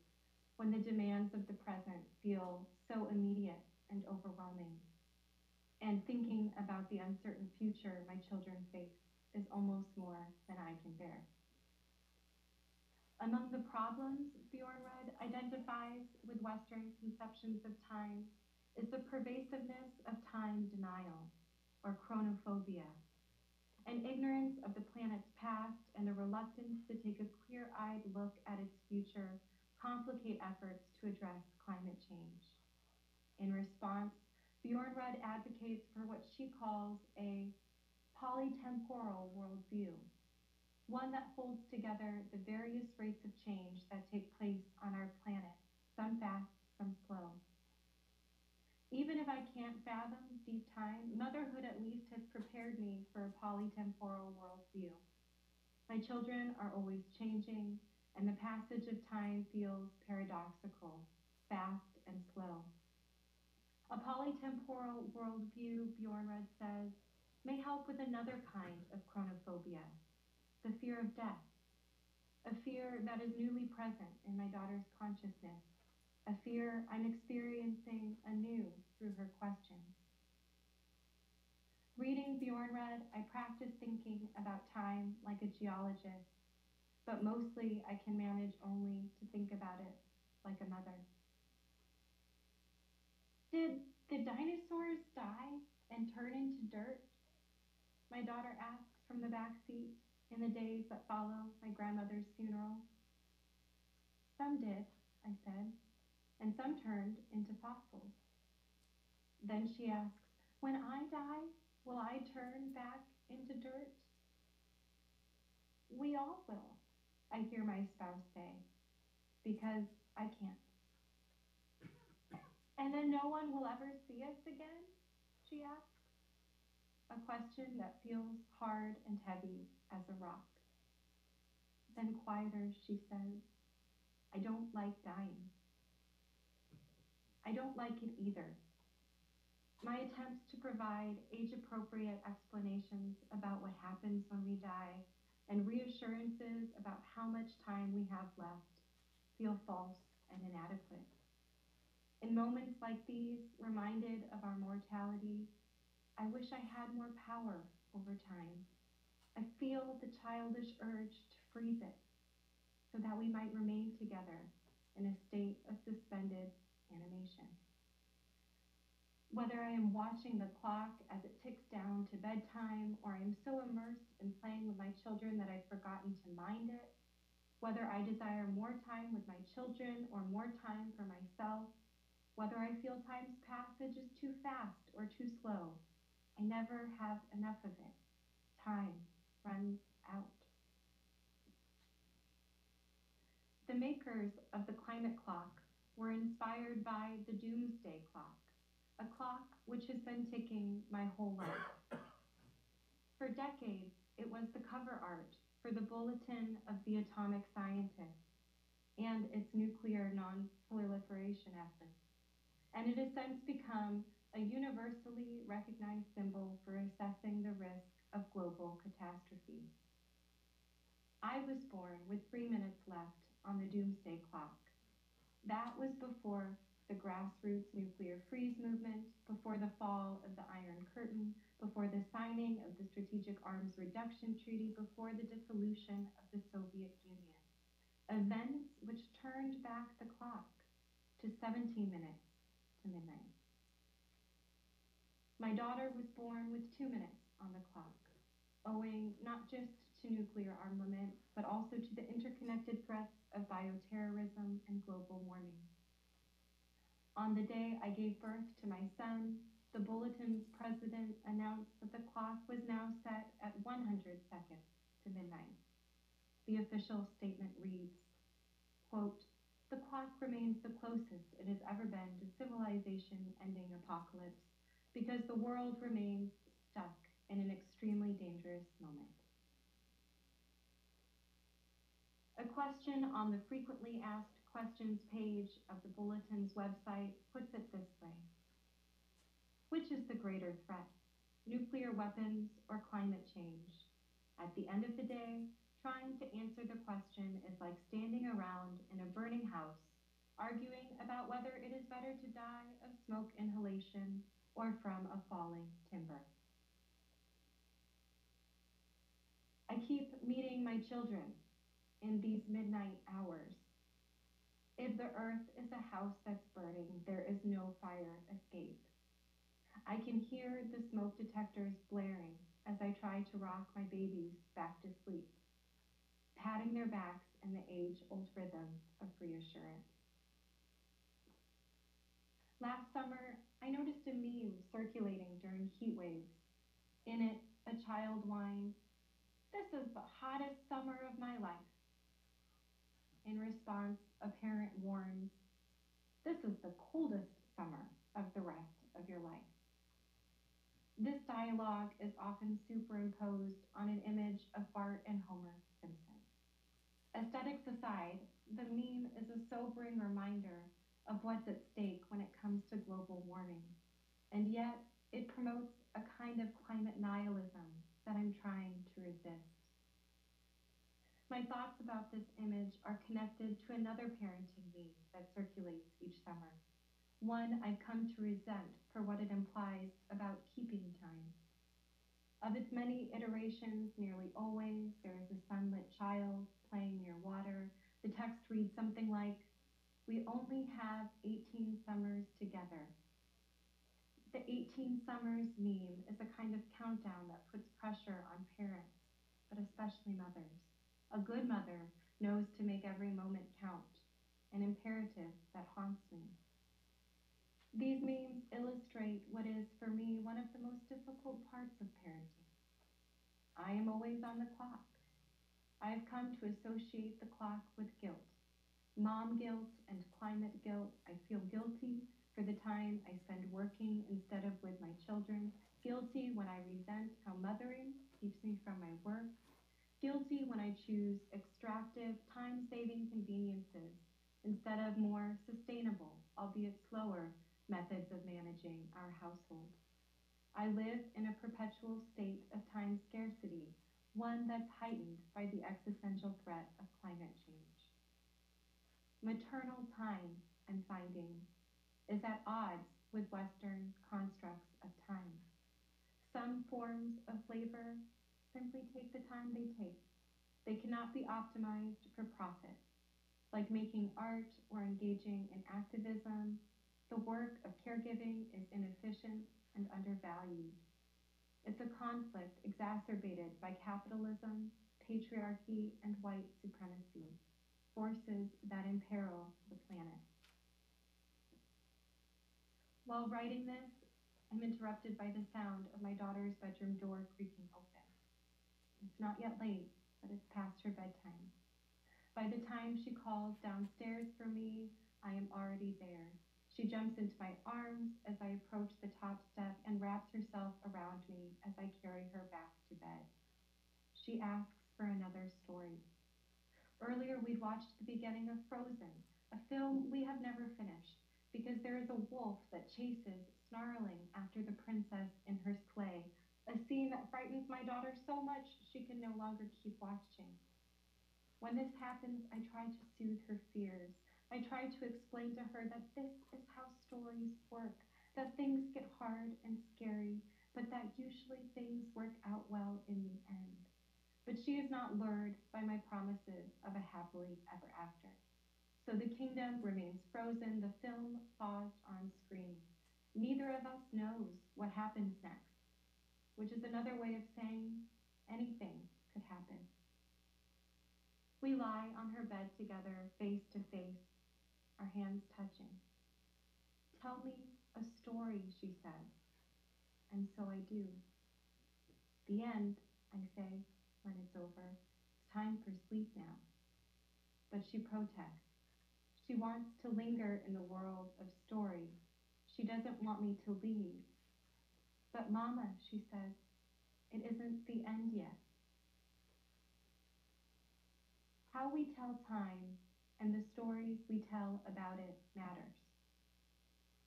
when the demands of the present feel so immediate and overwhelming. And thinking about the uncertain future my children face is almost more than I can bear. Among the problems Bjornerud identifies with Western conceptions of time is the pervasiveness of time denial, or chronophobia, an ignorance of the planet's past and a reluctance to take a clear eyed look at its future complicate efforts to address climate change. In response, Bjornerud advocates for what she calls a polytemporal worldview, one that holds together the various rates of change that take place on our planet, some fast, some slow. Even if I can't fathom deep time, motherhood at least has prepared me for a polytemporal worldview. My children are always changing, and the passage of time feels paradoxical, fast and slow. A polytemporal worldview, Bjornerud says, may help with another kind of chronophobia, the fear of death, a fear that is newly present in my daughter's consciousness a fear I'm experiencing anew through her questions. Reading Bjornerud, I practice thinking about time like a geologist, but mostly I can manage only to think about it like a mother. Did the dinosaurs die and turn into dirt? My daughter asks from the back seat in the days that follow my grandmother's funeral. Some did, I said and some turned into fossils. Then she asks, When I die, will I turn back into dirt? We all will, I hear my spouse say, because I can't. And then no one will ever see us again? She asks. A question that feels hard and heavy as a rock. Then quieter, she says, I don't like dying. I don't like it either. My attempts to provide age appropriate explanations about what happens when we die and reassurances about how much time we have left feel false and inadequate. In moments like these, reminded of our mortality, I wish I had more power over time. I feel the childish urge to freeze it so that we might remain together in a state of suspended animation. Whether I am watching the clock as it ticks down to bedtime, or I am so immersed in playing with my children that I've forgotten to mind it, whether I desire more time with my children or more time for myself, whether I feel time's passage is too fast or too slow, I never have enough of it. Time runs out. The makers of the climate clock were inspired by the doomsday clock, a clock which has been ticking my whole life. For decades, it was the cover art for the Bulletin of the Atomic Scientist and its nuclear non-proliferation efforts, and it has since become a universally recognized symbol for assessing the risk of global catastrophe. I was born with three minutes left on the doomsday clock. That was before the grassroots nuclear freeze movement, before the fall of the Iron Curtain, before the signing of the Strategic Arms Reduction Treaty, before the dissolution of the Soviet Union. Events which turned back the clock to 17 minutes to midnight. My daughter was born with two minutes on the clock, owing not just to nuclear armament, but also to the interconnected threats of bioterrorism and global warming. On the day I gave birth to my son, the Bulletin's president announced that the clock was now set at 100 seconds to midnight. The official statement reads, quote, the clock remains the closest it has ever been to civilization ending apocalypse because the world remains stuck in an extremely dangerous moment. A question on the frequently asked questions page of the Bulletin's website puts it this way Which is the greater threat, nuclear weapons or climate change? At the end of the day, trying to answer the question is like standing around in a burning house, arguing about whether it is better to die of smoke inhalation or from a falling timber. I keep meeting my children in these midnight hours if the earth is a house that's burning, there is no fire escape. I can hear the smoke detectors blaring as I try to rock my babies back to sleep, patting their backs in the age-old rhythm of reassurance. Last summer, I noticed a meme circulating during heat waves. In it, a child whined, This is the hottest summer of my life. In response, a parent warns, This is the coldest summer of the rest of your life. This dialogue is often superimposed on an image of Bart and Homer Simpson. Aesthetics aside, the meme is a sobering reminder of what's at stake when it comes to global warming, and yet it promotes a kind of climate nihilism that I'm trying to resist. My thoughts about this image are connected to another parenting meme that circulates each summer. One I've come to resent for what it implies about keeping time. Of its many iterations, nearly always there is a sunlit child playing near water. The text reads something like, We only have 18 summers together. The 18 summers meme is a kind of countdown that puts pressure on parents, but especially mothers. A good mother knows to make every moment count, an imperative that haunts me. These memes illustrate what is, for me, one of the most difficult parts of parenting. I am always on the clock. I have come to associate the clock with guilt. Mom guilt and climate guilt. I feel guilty for the time I spend working instead of with my children. Guilty when I resent how mothering keeps me from my work guilty when I choose extractive, time-saving conveniences instead of more sustainable, albeit slower, methods of managing our household. I live in a perpetual state of time scarcity, one that's heightened by the existential threat of climate change. Maternal time, I'm finding, is at odds with Western constructs of time. Some forms of labor simply take the time they take. They cannot be optimized for profit. like making art or engaging in activism, the work of caregiving is inefficient and undervalued. It's a conflict exacerbated by capitalism, patriarchy, and white supremacy, forces that imperil the planet. While writing this, I'm interrupted by the sound of my daughter's bedroom door creaking open. It's not yet late, but it's past her bedtime. By the time she calls downstairs for me, I am already there. She jumps into my arms as I approach the top step and wraps herself around me as I carry her back to bed. She asks for another story. Earlier, we'd watched the beginning of Frozen, a film we have never finished because there is a wolf that chases, snarling after the princess in her sleigh, a scene that frightens my daughter so much she can no longer keep watching. When this happens, I try to soothe her fears. I try to explain to her that this is how stories work, that things get hard and scary, but that usually things work out well in the end. But she is not lured by my promises of a happily ever after. So the kingdom remains frozen, the film paused on screen. Neither of us knows what happens next, which is another way of saying anything could happen. We lie on her bed together, face to face, our hands touching. Tell me a story, she says. And so I do. The end, I say, when it's over. It's time for sleep now. But she protests. She wants to linger in the world of story. She doesn't want me to leave. But, Mama, she says, it isn't the end yet. How we tell time and the stories we tell about it matters.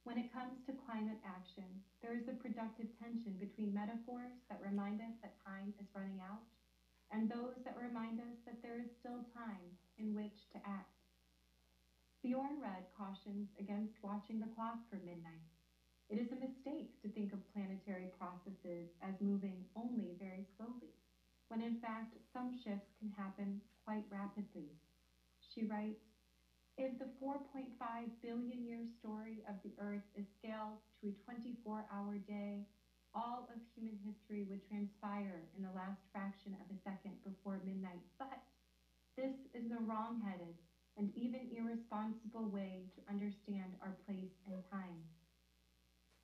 When it comes to climate action, there is a productive tension between metaphors that remind us that time is running out and those that remind us that there is still time in which to act. Bjornerud cautions against watching the clock for midnight. It is a mistake to think of planetary processes as moving only very slowly when in fact some shifts can happen quite rapidly. She writes, if the 4.5 billion year story of the Earth is scaled to a 24 hour day, all of human history would transpire in the last fraction of a second before midnight. But this is the wrong headed and even irresponsible way to understand our place in time.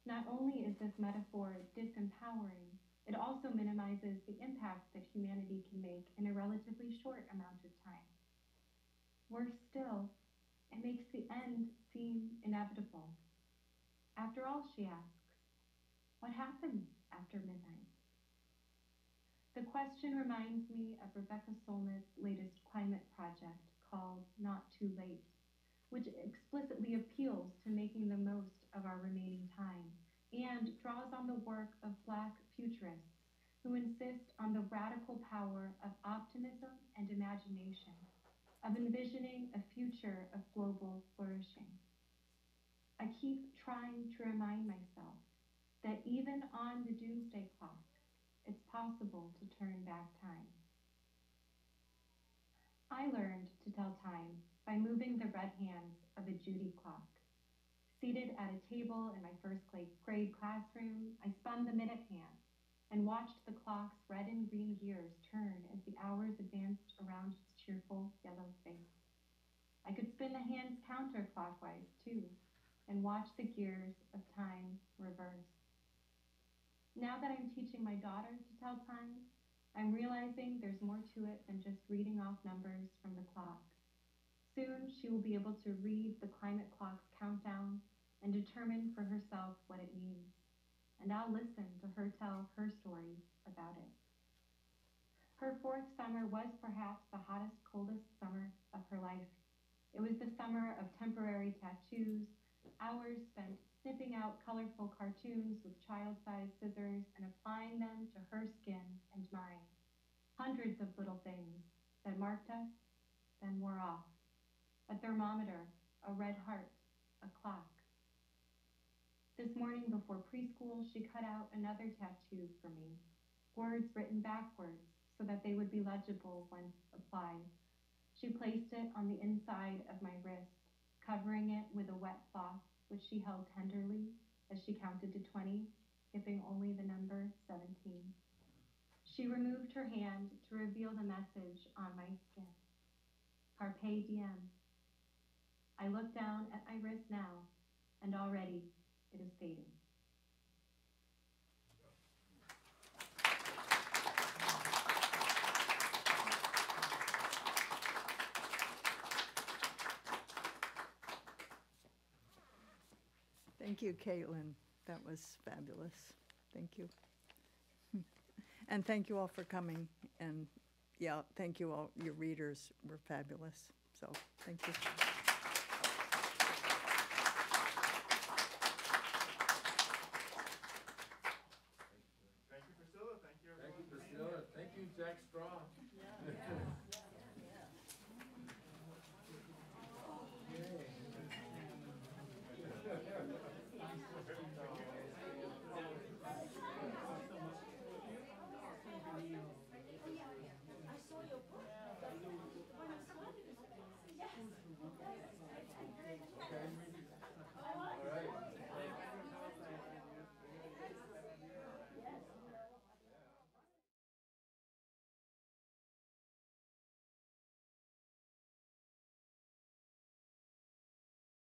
Not only is this metaphor disempowering, it also minimizes the impact that humanity can make in a relatively short amount of time. Worse still, it makes the end seem inevitable. After all, she asks, what happens after midnight? The question reminds me of Rebecca Solnit's latest climate project called Not Too Late, which explicitly appeals to making the most of our remaining time and draws on the work of Black futurists who insist on the radical power of optimism and imagination, of envisioning a future of global flourishing. I keep trying to remind myself that even on the doomsday clock, it's possible to turn back time. I learned to tell time by moving the red hands of a Judy clock. Seated at a table in my first grade classroom, I spun the minute hand and watched the clock's red and green gears turn as the hours advanced around its cheerful yellow face. I could spin the hands counterclockwise, too, and watch the gears of time reverse. Now that I'm teaching my daughter to tell time, I'm realizing there's more to it than just reading off numbers from the clock. Soon she will be able to read the climate clock's countdown and determine for herself what it means. And I'll listen to her tell her story about it. Her fourth summer was perhaps the hottest, coldest summer of her life. It was the summer of temporary tattoos, hours spent snipping out colorful cartoons with child-sized scissors and applying them to her skin and mine. Hundreds of little things that marked us, then wore off. A thermometer, a red heart, a clock. This morning before preschool, she cut out another tattoo for me, words written backwards so that they would be legible when applied. She placed it on the inside of my wrist, covering it with a wet cloth, which she held tenderly as she counted to 20, skipping only the number 17. She removed her hand to reveal the message on my skin. Carpe diem. I look down at my wrist now, and already it is fading. Thank you, Kaitlyn. That was fabulous. Thank you. And thank you all for coming. And yeah, thank you all. Your readers were fabulous. So thank you. Thank you, Priscilla. Thank you, everyone. Thank you, Priscilla. Thank you, Jack Straw.